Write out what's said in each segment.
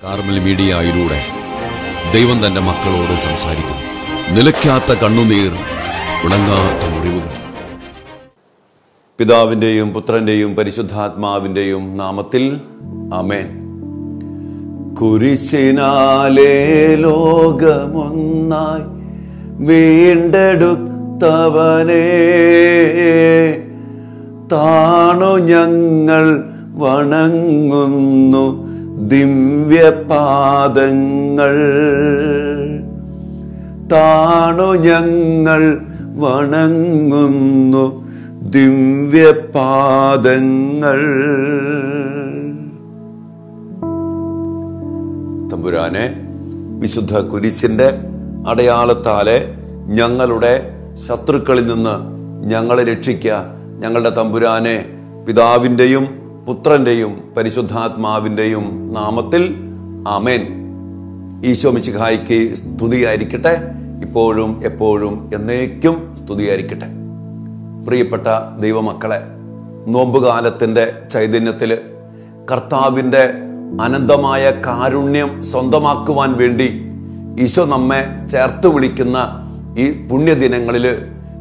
Carmel മീഡിയയിലൂടെ ദൈവം തന്റെ മക്കളോട് സംസാരിക്കുന്നു. നിലയ്ക്കാത്ത കണ്ണുനീർ ഉണങ്ങാത്ത മുറിവുകൾ. പിതാവിന്റെയും പുത്രന്റെയും പരിശുദ്ധാത്മാവിന്റെയും നാമത്തിൽ അമേൻ കുരിശിനാലേ ലോകമൊന്നായി വീണ്ടെടുത്തവനേ താണു ഞങ്ങൾ വണങ്ങുന്നു. ദിവ്യപാദങ്ങൾ താണു ഞങ്ങൾ വണങ്ങുന്നു ദിവ്യപാദങ്ങൾ. തമ്പുരാനെ വിശുദ്ധ കുരിശിന്റെ അടയാളത്താലെ ഞങ്ങളുടെ ശത്രുക്കളിൽ നിന്ന് ഞങ്ങളെ രക്ഷിക്കുക ഞങ്ങളുടെ തമ്പുരാനെ പിതാവിന്റെയും പുത്രന്റെയും പരിശുദ്ധാത്മാവിന്റെയും നാമത്തിൽ ആമേൻ. ഈശോ മിശിഹായിക്ക് സ്തുതിയായിരിക്കട്ടെ. ഇപ്പോഴും എപ്പോഴും എന്നേക്കും സ്തുതിയായിരിക്കട്ടെ. പ്രിയപ്പെട്ട ദൈവമക്കളെ നോമ്പുകാലത്തിന്റെ ചൈതന്യത്തിൽ കർത്താവിന്റെ അനന്തമായ കാരുണ്യം സ്വന്തമാക്കുവാൻ വേണ്ടി ഈശോ നമ്മെ ചേർത്ത് വിളിക്കുന്ന ഈ പുണ്യദിനങ്ങളിൽ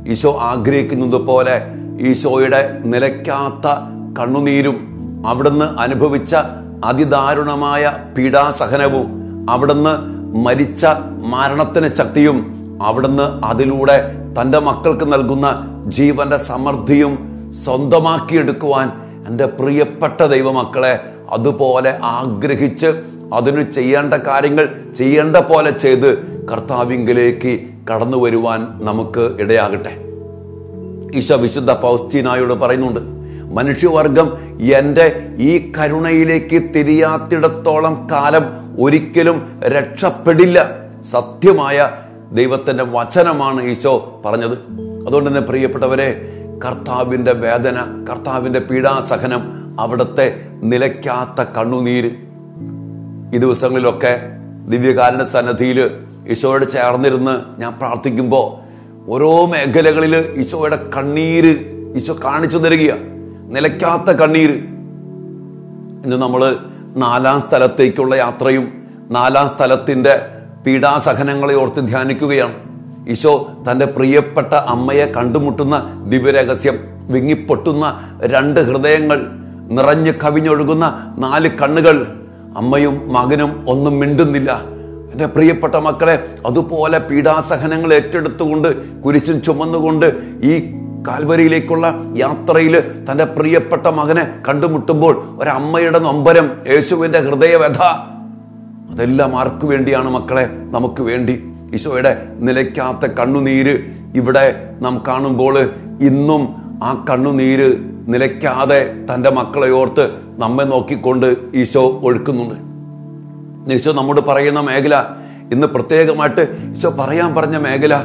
ഈശോ ആഗ്രഹിക്കുന്നത് പോലെ ഈശോയുടെ നിലയ്ക്കാത്ത കണ്ണുനീരും അവിടുന്ന് അനുഭവിച്ച അതിദാരുണമായ പീഡാസഹനവും അവിടുന്ന് മരിച്ച മരണത്തിന് ശക്തിയും അവിടുന്ന് അതിലൂടെ തന്റെ മക്കൾക്ക് നൽകുന്ന ജീവന്റെ സമൃദ്ധിയും സ്വന്തമാക്കിയെടുക്കുവാൻ എന്റെ പ്രിയപ്പെട്ട ദൈവമക്കളെ അതുപോലെ ആഗ്രഹിച്ച് അതിനു ചെയ്യേണ്ട കാര്യങ്ങൾ ചെയ്യേണ്ട പോലെ ചെയ്ത് കർത്താവിങ്കിലേക്ക് കടന്നു വരുവാൻ നമുക്ക് ഇടയാകട്ടെ. ഈശോ വിശുദ്ധ ഫൗസ്റ്റീനായോട് പറയുന്നുണ്ട് മനുഷ്യവർഗം എന്റെ ഈ കരുണയിലേക്ക് തിരിയാത്തിടത്തോളം കാലം ഒരിക്കലും രക്ഷപ്പെടില്ല. സത്യമായ ദൈവത്തിന്റെ വചനമാണ് ഈശോ പറഞ്ഞത്. അതുകൊണ്ട് തന്നെ പ്രിയപ്പെട്ടവരെ കർത്താവിന്റെ വേദന കർത്താവിന്റെ പീഡാസഹനം അവിടുത്തെ നിലയ്ക്കാത്ത കണ്ണുനീര്. ഈ ദിവസങ്ങളിലൊക്കെ ദിവ്യകാരണ സന്നദ്ധിയിൽ ഈശോയോട് ചേർന്നിരുന്ന് ഞാൻ പ്രാർത്ഥിക്കുമ്പോൾ ഓരോ മേഖലകളിൽ ഈശോയുടെ കണ്ണീര് ഈശോ കാണിച്ചു തരികയാണ്. നിലയ്ക്കാത്ത കണ്ണീര്. ഇന്ന് നമ്മൾ നാലാം സ്ഥലത്തേക്കുള്ള യാത്രയും നാലാം സ്ഥലത്തിന്റെ പീഡാസഹനങ്ങളെ ഓർത്ത് ധ്യാനിക്കുകയാണ്. ഈശോ തന്റെ പ്രിയപ്പെട്ട അമ്മയെ കണ്ടുമുട്ടുന്ന ദിവ്യരഹസ്യം വിങ്ങിപ്പൊട്ടുന്ന രണ്ട് ഹൃദയങ്ങൾ നിറഞ്ഞു കവിഞ്ഞൊഴുകുന്ന നാല് കണ്ണുകൾ. അമ്മയും മകനും ഒന്നും മിണ്ടുന്നില്ല. എന്റെ പ്രിയപ്പെട്ട മക്കളെ അതുപോലെ പീഡാസഹനങ്ങൾ ഏറ്റെടുത്തുകൊണ്ട് കുരിശും ചുമന്നുകൊണ്ട് ഈ കാൽവരിയിലേക്കുള്ള യാത്രയിൽ തന്റെ പ്രിയപ്പെട്ട മകനെ കണ്ടുമുട്ടുമ്പോൾ ഒരമ്മയുടെ നൊമ്പരം യേശുവിന്റെ ഹൃദയവ്യഥ. അതെല്ലാം ആർക്കു വേണ്ടിയാണ് മക്കളെ? നമുക്ക് വേണ്ടി. ഈശോയുടെ നിലയ്ക്കാത്ത കണ്ണുനീര് ഇവിടെ നാം കാണുമ്പോൾ ഇന്നും ആ കണ്ണുനീര് നിലയ്ക്കാതെ തന്റെ മക്കളെ ഓർത്ത് നമ്മെ നോക്കിക്കൊണ്ട് ഈശോ ഒഴുക്കുന്നുണ്ട്. ഈശോ നമ്മോട് പറയുന്ന മേഖല ഇന്ന് പ്രത്യേകമായിട്ട് ഈശോ പറയാൻ പറഞ്ഞ മേഖല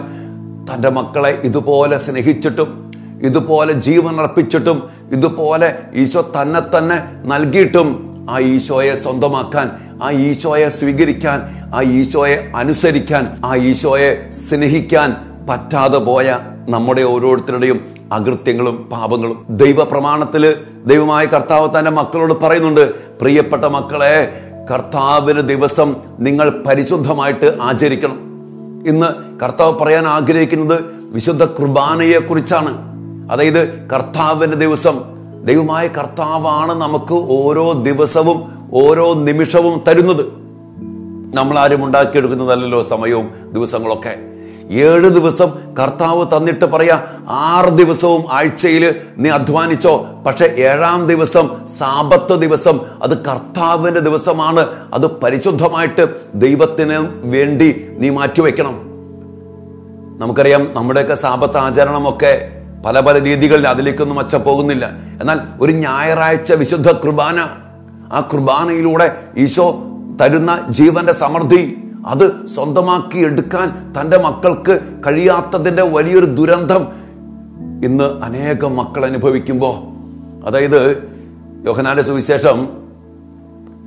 തന്റെ മക്കളെ ഇതുപോലെ സ്നേഹിച്ചിട്ടും ഇതുപോലെ ജീവൻ അർപ്പിച്ചിട്ടും ഇതുപോലെ ഈശോ തന്നെ തന്നെ നൽകിയിട്ടും ആ ഈശോയെ സ്വന്തമാക്കാൻ ആ ഈശോയെ സ്വീകരിക്കാൻ ആ ഈശോയെ അനുസരിക്കാൻ ആ ഈശോയെ സ്നേഹിക്കാൻ പറ്റാതെ പോയ നമ്മുടെ ഓരോരുത്തരുടെയും അകൃത്യങ്ങളും പാപങ്ങളും. ദൈവപ്രമാണത്തിൽ ദൈവമായ കർത്താവ് തന്റെ മക്കളോട് പറയുന്നുണ്ട് പ്രിയപ്പെട്ട മക്കളെ കർത്താവിന് ദിവസം നിങ്ങൾ പരിശുദ്ധമായിട്ട് ആചരിക്കണം. ഇന്ന് കർത്താവ് പറയാൻ ആഗ്രഹിക്കുന്നത് വിശുദ്ധ കുർബാനയെ കുറിച്ചാണ് അതായത് കർത്താവിന്റെ ദിവസം. ദൈവമായ കർത്താവാണ് നമുക്ക് ഓരോ ദിവസവും ഓരോ നിമിഷവും തരുന്നത്. നമ്മൾ നമ്മളാരും ഉണ്ടാക്കിയെടുക്കുന്നതല്ലല്ലോ സമയവും ദിവസങ്ങളൊക്കെ. ഏഴ് ദിവസം കർത്താവ് തന്നിട്ട് പറയാ ആറ് ദിവസവും ആഴ്ചയിൽ നീ അധ്വാനിച്ചോ. പക്ഷെ ഏഴാം ദിവസം സാപത്ത് ദിവസം അത് കർത്താവിന്റെ ദിവസമാണ്. അത് പരിശുദ്ധമായിട്ട് ദൈവത്തിന് വേണ്ടി നീ മാറ്റിവെക്കണം. നമുക്കറിയാം നമ്മുടെയൊക്കെ സാപത്ത് ആചരണമൊക്കെ പല പല രീതികളിൽ അതിലേക്കൊന്നും അച്ഛ പോകുന്നില്ല എന്നാൽ ഒരു ഞായറാഴ്ച വിശുദ്ധ കുർബാന ആ കുർബാനയിലൂടെ ഈശോ തരുന്ന ജീവന്റെ സമൃദ്ധി അത് സ്വന്തമാക്കി എടുക്കാൻ തന്റെ മക്കൾക്ക് കഴിയാത്തതിന്റെ വലിയൊരു ദുരന്തം ഇന്ന് അനേകം മക്കൾ അനുഭവിക്കുമ്പോൾ. അതായത് യോഹനാന്റെ സുവിശേഷം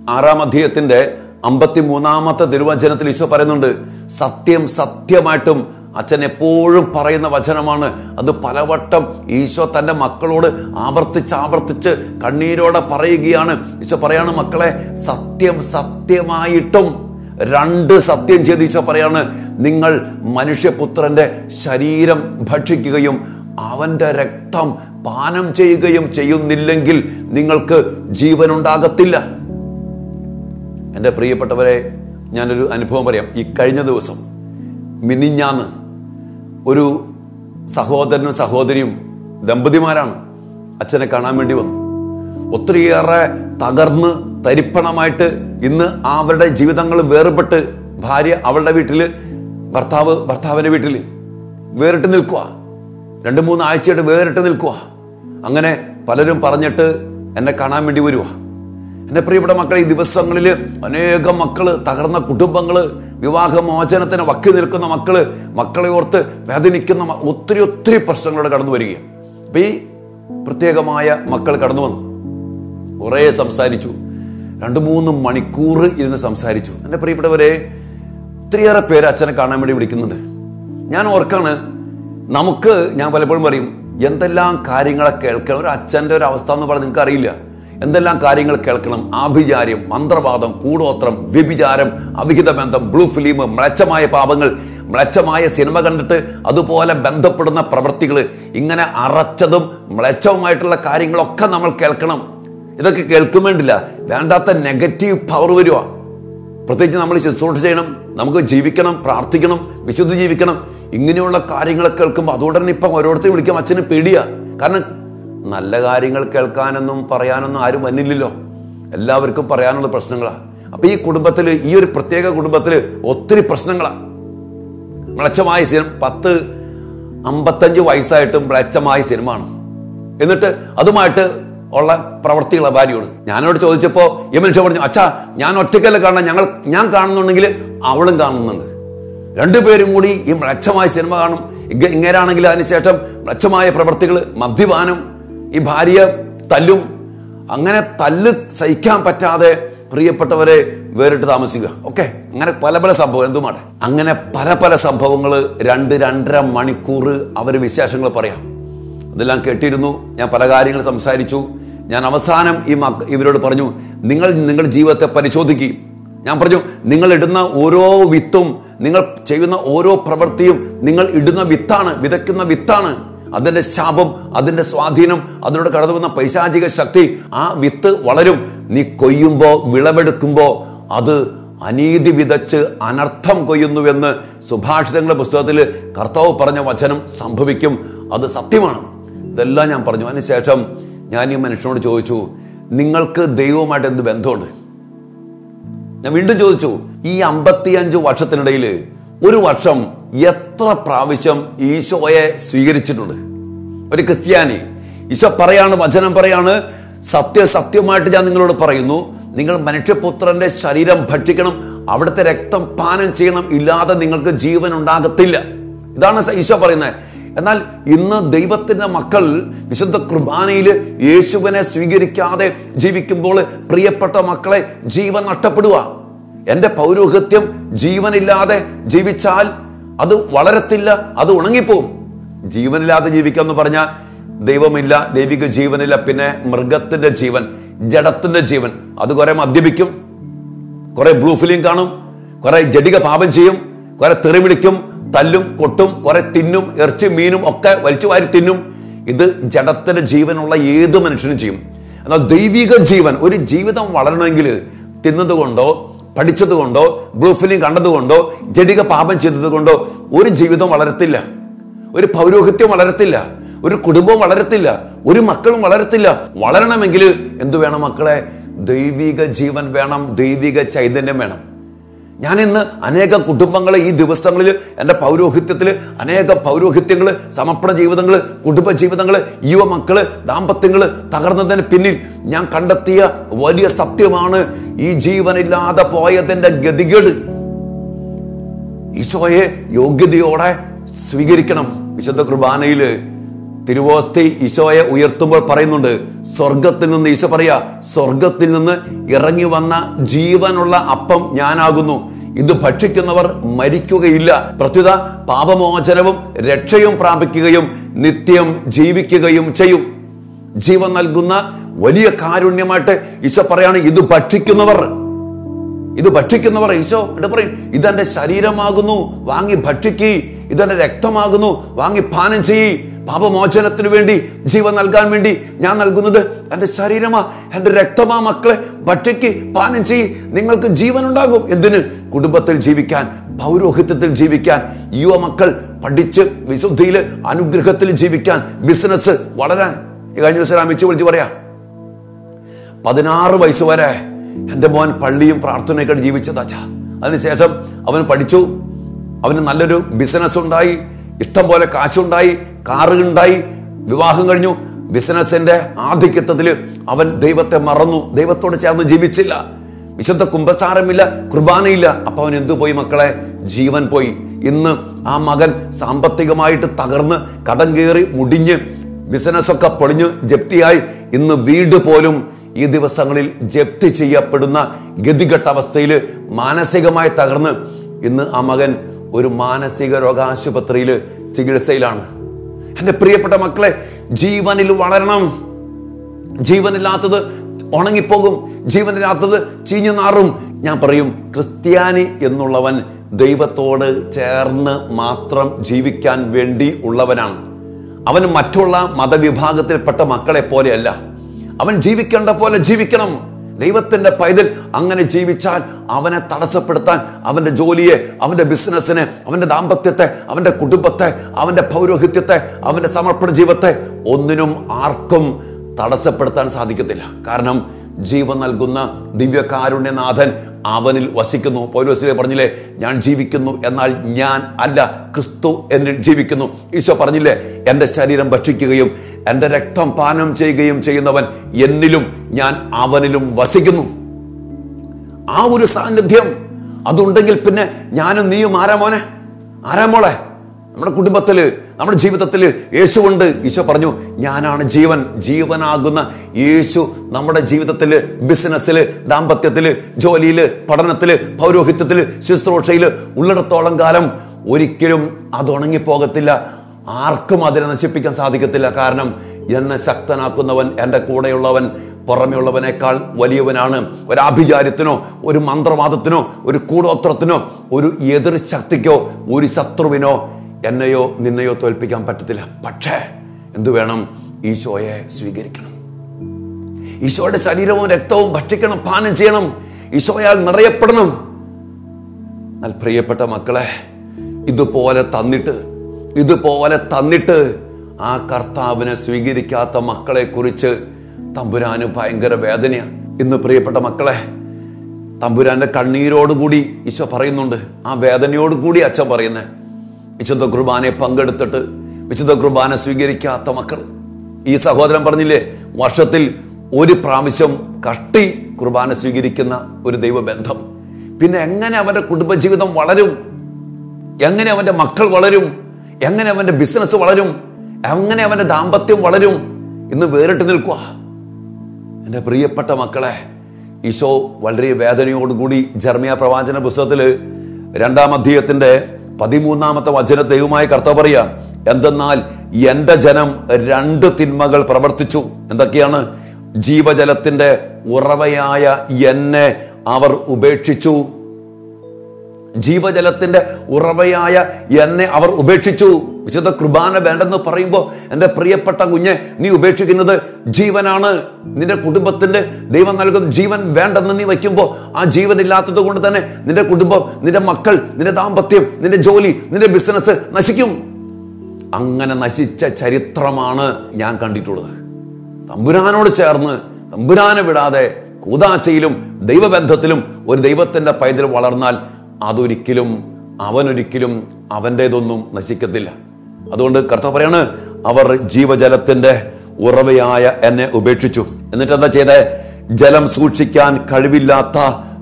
ആറാം അധ്യയത്തിന്റെ അമ്പത്തി മൂന്നാമത്തെ തിരുവചനത്തിൽ ഈശോ പറയുന്നുണ്ട് സത്യം സത്യമായിട്ടും അച്ഛൻ എപ്പോഴും പറയുന്ന വചനമാണ്. അത് പലവട്ടം ഈശോ തന്റെ മക്കളോട് ആവർത്തിച്ച് ആവർത്തിച്ച് കണ്ണീരോടെ പറയുകയാണ്. ഈശോ പറയാണ് മക്കളെ സത്യം സത്യമായിട്ടും രണ്ട് സത്യം ചെയ്ത് ഈശോ പറയാണ്. നിങ്ങൾ മനുഷ്യപുത്രന്റെ ശരീരം ഭക്ഷിക്കുകയും അവന്റെ രക്തം പാനം ചെയ്യുകയും ചെയ്യുന്നില്ലെങ്കിൽ നിങ്ങൾക്ക് ജീവനുണ്ടാകത്തില്ല. എന്റെ പ്രിയപ്പെട്ടവരെ ഞാനൊരു അനുഭവം പറയാം. ഈ കഴിഞ്ഞ ദിവസം മിനിഞ്ഞാന്ന് ഒരു സഹോദരനും സഹോദരിയും ദമ്പതിമാരാണ്. അച്ഛനെ കാണാൻ വേണ്ടി വന്നു. ഒത്തിരിയേറെ തകർന്ന് തരിപ്പണമായിട്ട് ഇന്ന് അവരുടെ ജീവിതങ്ങൾ വേർപെട്ട് ഭാര്യ അവളുടെ വീട്ടിൽ ഭർത്താവ് ഭർത്താവിന്റെ വീട്ടിൽ വേറിട്ട് നിൽക്കുക രണ്ട് മൂന്ന് ആഴ്ചയായിട്ട് വേറിട്ട് നിൽക്കുക അങ്ങനെ പലരും പറഞ്ഞിട്ട് എന്നെ കാണാൻ വേണ്ടി വരുക എന്റെ പ്രിയപ്പെട്ട മക്കളെ ഈ ദിവസങ്ങളിൽ അനേകം മക്കൾ തകർന്ന കുടുംബങ്ങൾ വിവാഹമോചനത്തിന് വക്കി നിൽക്കുന്ന മക്കൾ മക്കളെ ഓർത്ത് വേദനിക്കുന്ന ഒത്തിരി ഒത്തിരി പ്രശ്നങ്ങളോട് കടന്നു വരികയാണ് അപ്പൊ ഈ പ്രത്യേകമായ മക്കൾ കടന്നു വന്നു. കുറേ സംസാരിച്ചു. രണ്ട് മൂന്ന് മണിക്കൂർ ഇരുന്ന് സംസാരിച്ചു. എന്റെ പ്രിയപ്പെട്ടവരെ ഒത്തിരിയേറെ പേര് അച്ഛനെ കാണാൻ വേണ്ടി വിളിക്കുന്നുണ്ട്. ഞാൻ ഓർക്കാണ് നമുക്ക് ഞാൻ പലപ്പോഴും പറയും എന്തെല്ലാം കാര്യങ്ങളെ കേൾക്കണം ഒരു അച്ഛന്റെ ഒരു അവസ്ഥ എന്ന് പറഞ്ഞാൽ നിങ്ങൾക്ക് അറിയില്ല എന്തെല്ലാം കാര്യങ്ങൾ കേൾക്കണം? ആഭിചാര്യം മന്ത്രവാദം കൂടോത്രം വ്യഭിചാരം അവിഹിത ബന്ധം ബ്ലൂ ഫിലിം മ്ലച്ചമായ പാപങ്ങൾ. മ്ലച്ചമായ സിനിമ കണ്ടിട്ട് അതുപോലെ ബന്ധപ്പെടുന്ന പ്രവൃത്തികൾ ഇങ്ങനെ അറച്ചതും മ്ലച്ചവുമായിട്ടുള്ള കാര്യങ്ങളൊക്കെ നമ്മൾ കേൾക്കണം. ഇതൊക്കെ കേൾക്കുമ്പോണ്ടില്ല വേണ്ടാത്ത നെഗറ്റീവ് പവർ വരുക പ്രത്യേകിച്ച് നമ്മൾ ശുശ്രൂഷ ചെയ്യണം നമുക്ക് ജീവിക്കണം പ്രാർത്ഥിക്കണം വിശുദ്ധ ജീവിക്കണം. ഇങ്ങനെയുള്ള കാര്യങ്ങൾ കേൾക്കുമ്പോൾ അതുകൊണ്ട് തന്നെ ഇപ്പം ഓരോരുത്തരും വിളിക്കാം അച്ഛന് പേടിയാ. കാരണം നല്ല കാര്യങ്ങൾ കേൾക്കാനൊന്നും പറയാനൊന്നും ആരും വന്നില്ലല്ലോ. എല്ലാവർക്കും പറയാനുള്ള പ്രശ്നങ്ങളാണ് അപ്പൊ ഈ കുടുംബത്തിൽ ഈ ഒരു പ്രത്യേക കുടുംബത്തിൽ ഒത്തിരി പ്രശ്നങ്ങളാണ് മ്ലച്ഛമായ സിനിമ പത്ത് അമ്പത്തഞ്ച് വയസ്സായിട്ടും മ്ലച്ഛമായ സിനിമയാണ്. എന്നിട്ട് അതുമായിട്ട് ഉള്ള പ്രവർത്തികൾ ഭാര്യയോട് ഞാനോട് ചോദിച്ചപ്പോൾ ഈ മനുഷ്യൻ പറഞ്ഞു അച്ഛാ ഞാൻ ഒറ്റയ്ക്കല്ല കാണാൻ ഞങ്ങൾ ഞാൻ കാണുന്നുണ്ടെങ്കിൽ അവളും കാണുന്നുണ്ട്. രണ്ടുപേരും കൂടി ഈ മ്ലച്ഛമായ സിനിമ കാണും. ഇങ്ങനെയാണെങ്കിൽ അതിനുശേഷം മ്ലച്ഛമായ പ്രവർത്തികൾ മദ്യപാനം ഈ ഭാര്യ തല്ലും. അങ്ങനെ തല്ല് സഹിക്കാൻ പറ്റാതെ പ്രിയപ്പെട്ടവരെ വേറിട്ട് താമസിക്കുക. ഓക്കെ? അങ്ങനെ പല പല സംഭവം എന്തുമാണ് അങ്ങനെ പല പല സംഭവങ്ങൾ രണ്ട് രണ്ടര മണിക്കൂർ അവർ വിശേഷങ്ങൾ പറയാം. അതെല്ലാം കേട്ടിരുന്നു. ഞാൻ പല കാര്യങ്ങൾ സംസാരിച്ചു. ഞാൻ അവസാനം ഈ മക്ക ഇവരോട് പറഞ്ഞു നിങ്ങൾ നിങ്ങളുടെ ജീവിതത്തെ പരിശോധിക്കുക ഞാൻ പറഞ്ഞു നിങ്ങൾ ഇടുന്ന ഓരോ വിത്തും നിങ്ങൾ ചെയ്യുന്ന ഓരോ പ്രവൃത്തിയും നിങ്ങൾ ഇടുന്ന വിത്താണ് വിതയ്ക്കുന്ന വിത്താണ്. അതിന്റെ ശാപം അതിന്റെ സ്വാധീനം അതിനോട് കടന്നു വന്ന പൈശാചിക ശക്തി ആ വിത്ത് വളരും. നീ കൊയ്യുമ്പോൾ വിളവെടുക്കുമ്പോൾ അത് അനീതി വിതച്ച് അനർത്ഥം കൊയ്യുന്നുവെന്ന് സുഭാഷിതങ്ങളുടെ പുസ്തകത്തിൽ കർത്താവ് പറഞ്ഞ വചനം സംഭവിക്കും. അത് സത്യമാണ്. ഇതെല്ലാം ഞാൻ പറഞ്ഞു. അതിനുശേഷം ഞാൻ ഈ മനുഷ്യനോട് ചോദിച്ചു നിങ്ങൾക്ക് ദൈവവുമായിട്ട് എന്ത് ബന്ധമുണ്ട്? ഞാൻ വീണ്ടും ചോദിച്ചു ഈ അമ്പത്തിയഞ്ച് വർഷത്തിനിടയിൽ ഒരു വർഷം എത്ര പ്രാവശ്യം ഈശോയെ സ്വീകരിച്ചിട്ടുണ്ട്? ഒരു ക്രിസ്ത്യാനി. ഈശോ പറയാണ് വചനം പറയാണ്. സത്യ സത്യമായിട്ട് ഞാൻ നിങ്ങളോട് പറയുന്നു. നിങ്ങൾ മനുഷ്യപുത്രന്റെ ശരീരം ഭക്ഷിക്കണം. അവിടുത്തെ രക്തം പാനം ചെയ്യണം. ഇല്ലാതെ നിങ്ങൾക്ക് ജീവൻ ഉണ്ടാകത്തില്ല. ഇതാണ് ഈശോ പറയുന്നത്. എന്നാൽ ഇന്ന് ദൈവത്തിന്റെ മക്കൾ വിശുദ്ധ കുർബാനയിൽ യേശുവിനെ സ്വീകരിക്കാതെ ജീവിക്കുമ്പോൾ പ്രിയപ്പെട്ട മക്കളെ ജീവൻ നഷ്ടപ്പെടുക. എന്റെ പൗരോഹിത്യം ജീവനില്ലാതെ ജീവിച്ചാൽ അത് വളരത്തില്ല അത് ഉണങ്ങിപ്പോവും. ജീവനില്ലാതെ ജീവിക്കുക എന്ന് പറഞ്ഞാൽ ദൈവമില്ല ദൈവിക ജീവനില്ല പിന്നെ മൃഗത്തിന്റെ ജീവൻ ജഡത്തിന്റെ ജീവൻ അത് കുറെ മദ്യപിക്കും കുറെ ബ്ലൂ ഫിലിം കാണും കുറെ ജടിക പാപം ചെയ്യും കുറെ തെറി വിളിക്കും തല്ലും കൊട്ടും കുറെ തിന്നും ഇറച്ചി മീനും ഒക്കെ വലിച്ചു വാരി തിന്നും. ഇത് ജഡത്തിന്റെ ജീവനുള്ള ഏത് മനുഷ്യനും ചെയ്യും. എന്നാൽ ദൈവിക ജീവൻ ഒരു ജീവിതം വളരണമെങ്കിൽ തിന്നത് കൊണ്ടോ പഠിച്ചത് കൊണ്ടോ ബ്ലൂ ഫിലിം കണ്ടതുകൊണ്ടോ ജടിക പാപം ചെയ്തതുകൊണ്ടോ ഒരു ജീവിതം വളരത്തില്ല. ഒരു പൗരോഹിത്യം വളരത്തില്ല. ഒരു കുടുംബവും വളരത്തില്ല. ഒരു മക്കളും വളരത്തില്ല. വളരണമെങ്കിൽ എന്തു വേണം മക്കളെ? ദൈവിക ജീവൻ വേണം. ദൈവിക ചൈതന്യം വേണം. ഞാൻ ഇന്ന് അനേക കുടുംബങ്ങളെ ഈ ദിവസങ്ങളിൽ എന്റെ പൗരോഹിത്യത്തിൽ അനേക പൗരോഹിത്യങ്ങൾ സമർപ്പണ ജീവിതങ്ങൾ കുടുംബ ജീവിതങ്ങൾ യുവമക്കൾ ദാമ്പത്യങ്ങൾ തകർന്നതിന് പിന്നിൽ ഞാൻ കണ്ടെത്തിയ വലിയ സത്യമാണ് ഈ ജീവനില്ലാതെ പോയതിന്റെ ഗതികേട്. ഈശോയെ യോഗ്യതയോടെ സ്വീകരിക്കണം വിശുദ്ധ കുർബാനയിൽ തിരുവോസ്തി ഈശോയെ ഉയർത്തുമ്പോൾ പറയുന്നുണ്ട് സ്വർഗത്തിൽ നിന്ന് ഈശോ പറയാ സ്വർഗത്തിൽ നിന്ന് ഇറങ്ങി വന്ന ജീവനുള്ള അപ്പം ഞാനാകുന്നു. ഇത് ഭക്ഷിക്കുന്നവർ മരിക്കുകയില്ല. പ്രത്യുത പാപമോചനവും രക്ഷയും പ്രാപിക്കുകയും നിത്യം ജീവിക്കുകയും ചെയ്യും. ജീവൻ നൽകുന്ന വലിയ കാരുണ്യമായിട്ട് ഈശോ പറയാണ് ഇത് ഭക്ഷിക്കുന്നവർ ഇത് ഭക്ഷിക്കുന്നവർ ഈശോ എന്താ പറയും ഇതെന്റെ ശരീരമാകുന്നു വാങ്ങി ഭക്ഷിക്കി ഇതെന്റെ രക്തമാകുന്നു വാങ്ങി പാനം ചെയ്യി പാപമോചനത്തിന് വേണ്ടി ജീവൻ നൽകാൻ വേണ്ടി ഞാൻ നൽകുന്നത് എന്റെ ശരീരമാ എന്റെ രക്തമാ മക്കളെ. ഭക്ഷയ്ക്ക് പാനം ചെയ്യി. നിങ്ങൾക്ക് ജീവൻ ഉണ്ടാകും എന്തിന്? കുടുംബത്തിൽ ജീവിക്കാൻ പൗരോഹിത്യത്തിൽ ജീവിക്കാൻ യുവ മക്കൾ പഠിച്ച് വിശുദ്ധിയിൽ അനുഗ്രഹത്തിൽ ജീവിക്കാൻ ബിസിനസ് വളരാൻ. ഈ കഴിഞ്ഞ ദിവസം അമിച്ചു വിളിച്ച് പറയാ പതിനാറ് വയസ്സ് വരെ എന്റെ മോൻ പള്ളിയും പ്രാർത്ഥനയൊക്കെ ജീവിച്ചതാച്ചാ അതിനുശേഷം അവൻ പഠിച്ചു. അവന് നല്ലൊരു ബിസിനസ് ഉണ്ടായി ഇഷ്ടം പോലെ കാശുണ്ടായി. കാറുണ്ടായി വിവാഹം കഴിഞ്ഞു. ബിസിനസിന്റെ ആധിക്യത്വത്തിൽ അവൻ ദൈവത്തെ മറന്നു. ദൈവത്തോട് ചേർന്ന് ജീവിച്ചില്ല. വിശുദ്ധ കുംഭസാരമില്ല കുർബാനയില്ല. അപ്പൊ അവൻ എന്തു പോയി മക്കളെ? ജീവൻ പോയി. ഇന്ന് ആ മകൻ സാമ്പത്തികമായിട്ട് തകർന്ന് കടം കയറി മുടിഞ്ഞ് ബിസിനസ്സൊക്കെ പൊളിഞ്ഞ് ജപ്തിയായി. ഇന്ന് വീട് പോലും ഈ ദിവസങ്ങളിൽ ജപ്തി ചെയ്യപ്പെടുന്ന ഗതികെട്ട അവസ്ഥയിൽ മാനസികമായി തകർന്ന് ഇന്ന് ആ മകൻ ഒരു മാനസിക രോഗാശുപത്രിയിൽ ചികിത്സയിലാണ്. എന്റെ പ്രിയപ്പെട്ട മക്കളെ ജീവനിൽ വളരണം. ജീവനില്ലാത്തത് ഉണങ്ങിപ്പോകും. ജീവനില്ലാത്തത് ചീഞ്ഞു നാറും. ഞാൻ പറയും ക്രിസ്ത്യാനി എന്നുള്ളവൻ ദൈവത്തോട് ചേർന്ന് മാത്രം ജീവിക്കാൻ വേണ്ടി ഉള്ളവനാണ്. അവൻ മറ്റുള്ള മതവിഭാഗത്തിൽപ്പെട്ട മക്കളെ പോലെയല്ല അവൻ ജീവിക്കേണ്ട പോലെ ജീവിക്കണം. ദൈവത്തിന്റെ പൈതൽ അങ്ങനെ ജീവിച്ചാൽ അവനെ തടസ്സപ്പെടുത്താൻ അവന്റെ ജോലിയെ അവന്റെ ബിസിനസ്സിനെ അവന്റെ ദാമ്പത്യത്തെ അവന്റെ കുടുംബത്തെ അവന്റെ പൗരോഹിത്യത്തെ അവന്റെ സമർപ്പണ ജീവിതത്തെ ഒന്നിനും ആർക്കും തടസ്സപ്പെടുത്താൻ സാധിക്കത്തില്ല. കാരണം ജീവൻ നൽകുന്ന ദിവ്യകാരുണ്യനാഥൻ അവനിൽ വസിക്കുന്നു. പൗലോസിലെ പറഞ്ഞില്ലേ ഞാൻ ജീവിക്കുന്നു എന്നാൽ ഞാൻ അല്ല ക്രിസ്തു എന്നിൽ ജീവിക്കുന്നു. ഈശോ പറഞ്ഞില്ലേ എന്റെ ശരീരം ഭക്ഷിക്കുകയും എന്റെ രക്തം പാനം ചെയ്യുകയും ചെയ്യുന്നവൻ എന്നിലും ഞാൻ അവനിലും വസിക്കുന്നു. ആ ഒരു സാന്നിധ്യം അതുണ്ടെങ്കിൽ പിന്നെ ഞാനും നീയും ആരാ മോനെ? ആരാ മോളെ? നമ്മുടെ കുടുംബത്തിൽ നമ്മുടെ ജീവിതത്തിൽ ഉണ്ട് ഈശോ പറഞ്ഞു ഞാനാണ് ജീവൻ. ജീവനാകുന്ന യേശു നമ്മുടെ ജീവിതത്തിൽ ബിസിനസ്സിൽ ദാമ്പത്യത്തിൽ ജോലിയിൽ പഠനത്തിൽ പൗരോഹിത്യത്തിൽ ശുശ്രൂഷയിൽ ഉള്ളിടത്തോളം കാലം ഒരിക്കലും അത് ഉണങ്ങിപ്പോകത്തില്ല. ആർക്കും അതിനെ നശിപ്പിക്കാൻ സാധിക്കത്തില്ല. കാരണം എന്നെ ശക്തനാക്കുന്നവൻ എന്റെ കൂടെയുള്ളവൻ പുറമെയുള്ളവനേക്കാൾ വലിയവനാണ്. ഒരു ആഭിചാര്യത്തിനോ ഒരു മന്ത്രവാദത്തിനോ ഒരു കൂടോത്രത്തിനോ ഒരു എതിർ ശക്തിക്കോ ഒരു ശത്രുവിനോ എന്നെയോ നിന്നെയോ തോൽപ്പിക്കാൻ പറ്റത്തില്ല. പക്ഷേ എന്തു വേണം? ഈശോയെ സ്വീകരിക്കണം. ഈശോയുടെ ശരീരവും രക്തവും ഭക്ഷിക്കണം പാനം ചെയ്യണം. ഈശോയാൽ നിറയപ്പെടണം. എന്നാൽ പ്രിയപ്പെട്ട മക്കളെ ഇതുപോലെ തന്നിട്ട് ഇതുപോലെ തന്നിട്ട് ആ കർത്താവിനെ സ്വീകരിക്കാത്ത മക്കളെ കുറിച്ച് തമ്പുരാന് ഭയങ്കര വേദനയാണ് ഇന്ന് പ്രിയപ്പെട്ട മക്കളെ തമ്പുരാന്റെ കണ്ണീരോടുകൂടി ഈശോ പറയുന്നുണ്ട്. ആ വേദനയോടുകൂടി അച്ഛൻ പറയുന്നത് വിശുദ്ധ കുർബാനയെ പങ്കെടുത്തിട്ട് വിശുദ്ധ കുർബാന സ്വീകരിക്കാത്ത മക്കൾ. ഈ സഹോദരൻ പറഞ്ഞില്ലേ വർഷത്തിൽ ഒരു പ്രാവശ്യം കഷ്ടി കുർബാന സ്വീകരിക്കുന്ന ഒരു ദൈവബന്ധം. പിന്നെ എങ്ങനെ അവന്റെ കുടുംബജീവിതം വളരും? എങ്ങനെ അവന്റെ മക്കൾ വളരും? എങ്ങനെ അവന്റെ ബിസിനസ് വളരും? എങ്ങനെ അവന്റെ ദാമ്പത്യം വളരും? ഇന്ന് വേറിട്ട് നിൽക്കുക എന്റെ പ്രിയപ്പെട്ട മക്കളെ ഈശോ വളരെ വേദനയോടുകൂടി ജർമിയ പ്രവാചന പുസ്തകത്തിൽ രണ്ടാം അധ്യായത്തിന്റെ പതിമൂന്നാമത്തെ വചന ദൈവമായ കർത്താവ് പറയുക എന്തെന്നാൽ എന്റെ ജനം രണ്ട് തിന്മകൾ പ്രവർത്തിച്ചു. എന്തൊക്കെയാണ്? ജീവജലത്തിന്റെ ഉറവയായ എന്നെ അവർ ഉപേക്ഷിച്ചു. ജീവജലത്തിന്റെ ഉറവയായ എന്നെ അവർ ഉപേക്ഷിച്ചു. വിശുദ്ധ കുർബാന വേണ്ടെന്ന് പറയുമ്പോൾ എന്റെ പ്രിയപ്പെട്ട കുഞ്ഞെ നീ ഉപേക്ഷിക്കുന്നത് ജീവനാണ്. നിന്റെ കുടുംബത്തിന്റെ ദൈവം നൽകുന്ന ജീവൻ വേണ്ടെന്ന് നീ വയ്ക്കുമ്പോൾ ആ ജീവൻ ഇല്ലാത്തത് കൊണ്ട് തന്നെ നിന്റെ കുടുംബം നിന്റെ മക്കൾ നിന്റെ ദാമ്പത്യം നിന്റെ ജോലി നിന്റെ ബിസിനസ് നശിക്കും. അങ്ങനെ നശിച്ച ചരിത്രമാണ് ഞാൻ കണ്ടിട്ടുള്ളത്. തമ്പുരാനോട് ചേർന്ന് തമ്പുരാനെ വിടാതെ കൂതാശയിലും ദൈവബന്ധത്തിലും ഒരു ദൈവത്തിന്റെ പൈതൽ വളർന്നാൽ അതൊരിക്കലും അവനൊരിക്കലും അവന്റെതൊന്നും നശിക്കത്തില്ല. അതുകൊണ്ട് കർത്താവ് പറയാണ് അവർ ജീവജലത്തിന്റെ ഉറവയായ എന്നെ ഉപേക്ഷിച്ചു. എന്നിട്ട് എന്താ ചെയ്തേ? ജലം സൂക്ഷിക്കാൻ കഴിവില്ലാത്ത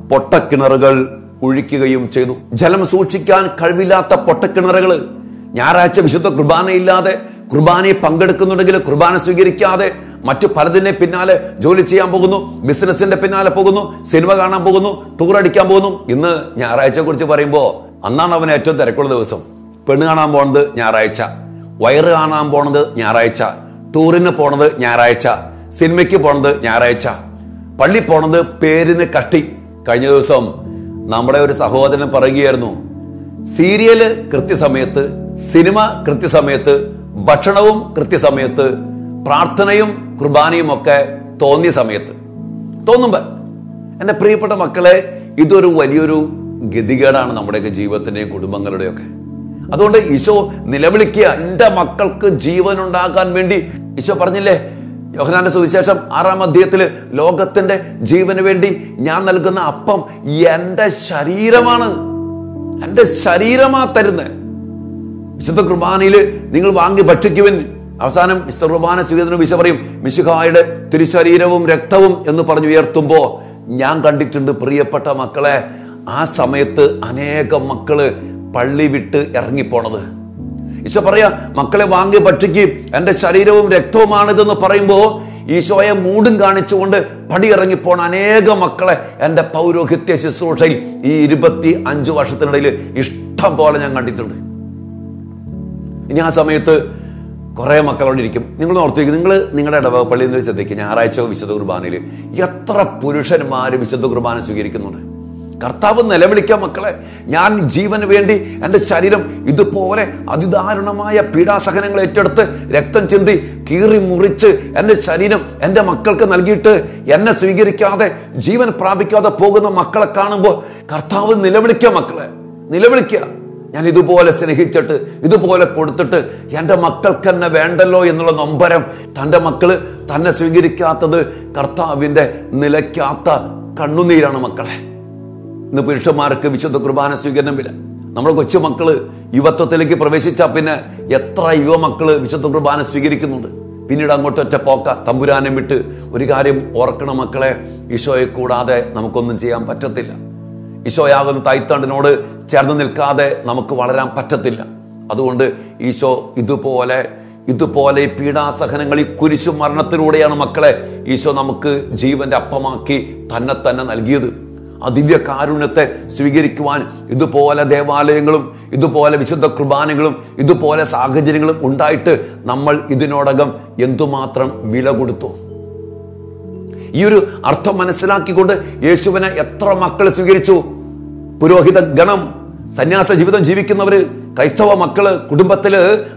പൊട്ടക്കിണറുകൾ ഒഴിക്കുകയും ചെയ്തു. ജലം സൂക്ഷിക്കാൻ കഴിവില്ലാത്ത പൊട്ടക്കിണറുകൾ ഞായറാഴ്ച വിശുദ്ധ കുർബാനയില്ലാതെ കുർബാനയെ പങ്കെടുക്കുന്നുണ്ടെങ്കിൽ കുർബാന സ്വീകരിക്കാതെ മറ്റു പലതിനെ പിന്നാലെ ജോലി ചെയ്യാൻ പോകുന്നു ബിസിനസിന്റെ പിന്നാലെ പോകുന്നു സിനിമ കാണാൻ പോകുന്നു ടൂർ അടിക്കാൻ പോകുന്നു. ഇന്ന് ഞായറാഴ്ചയെ കുറിച്ച് പറയുമ്പോൾ അന്നാണ് അവന് ഏറ്റവും തിരക്കുള്ള ദിവസം. പെണ്ണ് കാണാൻ പോണത് ഞായറാഴ്ച. വയറ് കാണാൻ പോണത് ഞായറാഴ്ച. ടൂറിന് പോണത് ഞായറാഴ്ച. സിനിമയ്ക്ക് പോണത് ഞായറാഴ്ച. പള്ളി പോണത് പേരിന് കട്ടി കഴിഞ്ഞ ദിവസം നമ്മുടെ ഒരു സഹോദരൻ പറയുകയായിരുന്നു സീരിയൽ കൃത്യസമയത്ത് സിനിമ കൃത്യസമയത്ത് ഭക്ഷണവും കൃത്യസമയത്ത് പ്രാർത്ഥനയും കുർബാനയും ഒക്കെ തോന്നിയ സമയത്ത് തോന്നുമ്പോ എന്റെ പ്രിയപ്പെട്ട മക്കളെ ഇതൊരു വലിയൊരു ഗതികേടാണ് നമ്മുടെയൊക്കെ ജീവിതത്തിന്റെയും കുടുംബങ്ങളുടെയൊക്കെ. അതുകൊണ്ട് ഈശോ നിലവിളിക്കുക എന്റെ മക്കൾക്ക് ജീവൻ ഉണ്ടാകാൻ വേണ്ടി. ഈശോ പറഞ്ഞില്ലേ യോഹനാന്റെ സുവിശേഷം ആറാം അധ്യായത്തിൽ ലോകത്തിന്റെ ജീവന് വേണ്ടി ഞാൻ നൽകുന്ന അപ്പം എന്റെ ശരീരമാണ്. എന്റെ ശരീരമാ തരുന്നത്. വിശുദ്ധ കുർബാനയിൽ നിങ്ങൾ വാങ്ങി ഭക്ഷിക്കുവിൻ. അവസാനം മിസ്റ്റർ റുബാന സ്വീകരണം വിശ പറയും മിശുഹായുടെ തിരുശരീരവും രക്തവും എന്ന് പറഞ്ഞു ഉയർത്തുമ്പോൾ ഞാൻ കണ്ടിട്ടുണ്ട് പ്രിയപ്പെട്ട മക്കളെ ആ സമയത്ത് അനേകം മക്കൾ പള്ളി വിട്ട് ഇറങ്ങിപ്പോണത്. ഈശോ പറയാ മക്കളെ വാങ്ങി ഭക്ഷിക്കും എന്റെ ശരീരവും രക്തവുമാണിതെന്ന് പറയുമ്പോൾ ഈശോയെ മൂടും കാണിച്ചുകൊണ്ട് പടി ഇറങ്ങിപ്പോണ അനേക മക്കളെ എന്റെ പൗരോഹിത്യ ശുശ്രൂഷയിൽ ഈ ഇരുപത്തി അഞ്ച് വർഷത്തിനിടയിൽ ഇഷ്ടം പോലെ ഞാൻ കണ്ടിട്ടുണ്ട്. ഇനി ആ സമയത്ത് കുറേ മക്കളോട് ഇരിക്കും. നിങ്ങൾ ഓർത്തിരിക്കും നിങ്ങൾ നിങ്ങളുടെ ഇടവക പള്ളിയിൽ നിന്ന് ശ്രദ്ധിക്കും. ഞായറാഴ്ച വിശുദ്ധ കുർബാനയിൽ എത്ര പുരുഷന്മാർ വിശുദ്ധ കുർബാന സ്വീകരിക്കുന്നുണ്ട്. കർത്താവ് നിലവിളിക്കാം മക്കളെ. ഞാൻ ജീവന് വേണ്ടി എന്റെ ശരീരം ഇതുപോലെ അതിദാരുണമായ പീഡാസഹനങ്ങൾ ഏറ്റെടുത്ത് രക്തം ചിന്തി കീറി മുറിച്ച് എന്റെ ശരീരം എന്റെ മക്കൾക്ക് നൽകിയിട്ട് എന്നെ സ്വീകരിക്കാതെ ജീവൻ പ്രാപിക്കാതെ പോകുന്ന മക്കളെ കാണുമ്പോൾ കർത്താവ് നിലവിളിക്കാം മക്കളെ. നിലവിളിക്കുക. ഞാൻ ഇതുപോലെ സ്നേഹിച്ചിട്ട് ഇതുപോലെ കൊടുത്തിട്ട് എന്റെ മക്കൾക്ക് തന്നെ വേണ്ടല്ലോ എന്നുള്ള നൊമ്പരം തന്റെ മക്കൾ തന്നെ സ്വീകരിക്കാത്തത് കർത്താവിന്റെ നിലയ്ക്കാത്ത കണ്ണുനീരാണ് മക്കളെ. ഇന്ന് പുരുഷന്മാർക്ക് വിശുദ്ധ കുർബാന സ്വീകരണമില്ല നമ്മുടെ കൊച്ചുമക്കൾ യുവത്വത്തിലേക്ക് പ്രവേശിച്ചാൽ പിന്നെ എത്ര യുവമക്കൾ വിശുദ്ധ കുർബാന സ്വീകരിക്കുന്നുണ്ട്. പിന്നീട് അങ്ങോട്ട് ഒറ്റ പോക്ക തമ്പുരാനെ വിട്ട് ഒരു കാര്യം ഓർക്കണം മക്കളെ. ഈശോയെ കൂടാതെ നമുക്കൊന്നും ചെയ്യാൻ പറ്റത്തില്ല. ഈശോയാകുന്ന തൈത്താണ്ടിനോട് ചേർന്ന് നിൽക്കാതെ നമുക്ക് വളരാൻ പറ്റത്തില്ല. അതുകൊണ്ട് ഈശോ ഇതുപോലെ ഇതുപോലെ ഈ പീഡാസഹനങ്ങൾ ഈ കുരിശു മരണത്തിലൂടെയാണ് മക്കളെ ഈശോ നമുക്ക് ജീവന്റെ അപ്പമാക്കി തന്നെ തന്നെ നൽകിയത്. ആ ദിവ്യ കാരുണ്യത്തെ സ്വീകരിക്കുവാൻ ഇതുപോലെ ദേവാലയങ്ങളും ഇതുപോലെ വിശുദ്ധ കുർബാനകളും ഇതുപോലെ സാഹചര്യങ്ങളും ഉണ്ടായിട്ട് നമ്മൾ ഇതിനോടകം എന്തുമാത്രം വില കൊടുത്തു. ഈ ഒരു അർത്ഥം മനസ്സിലാക്കിക്കൊണ്ട് യേശുവിനെ എത്ര മക്കൾ സ്വീകരിച്ചു? പുരോഹിത ഗണം സന്യാസ ജീവിതം ജീവിക്കുന്നവര് ക്രൈസ്തവ മക്കൾ കുടുംബത്തിൽ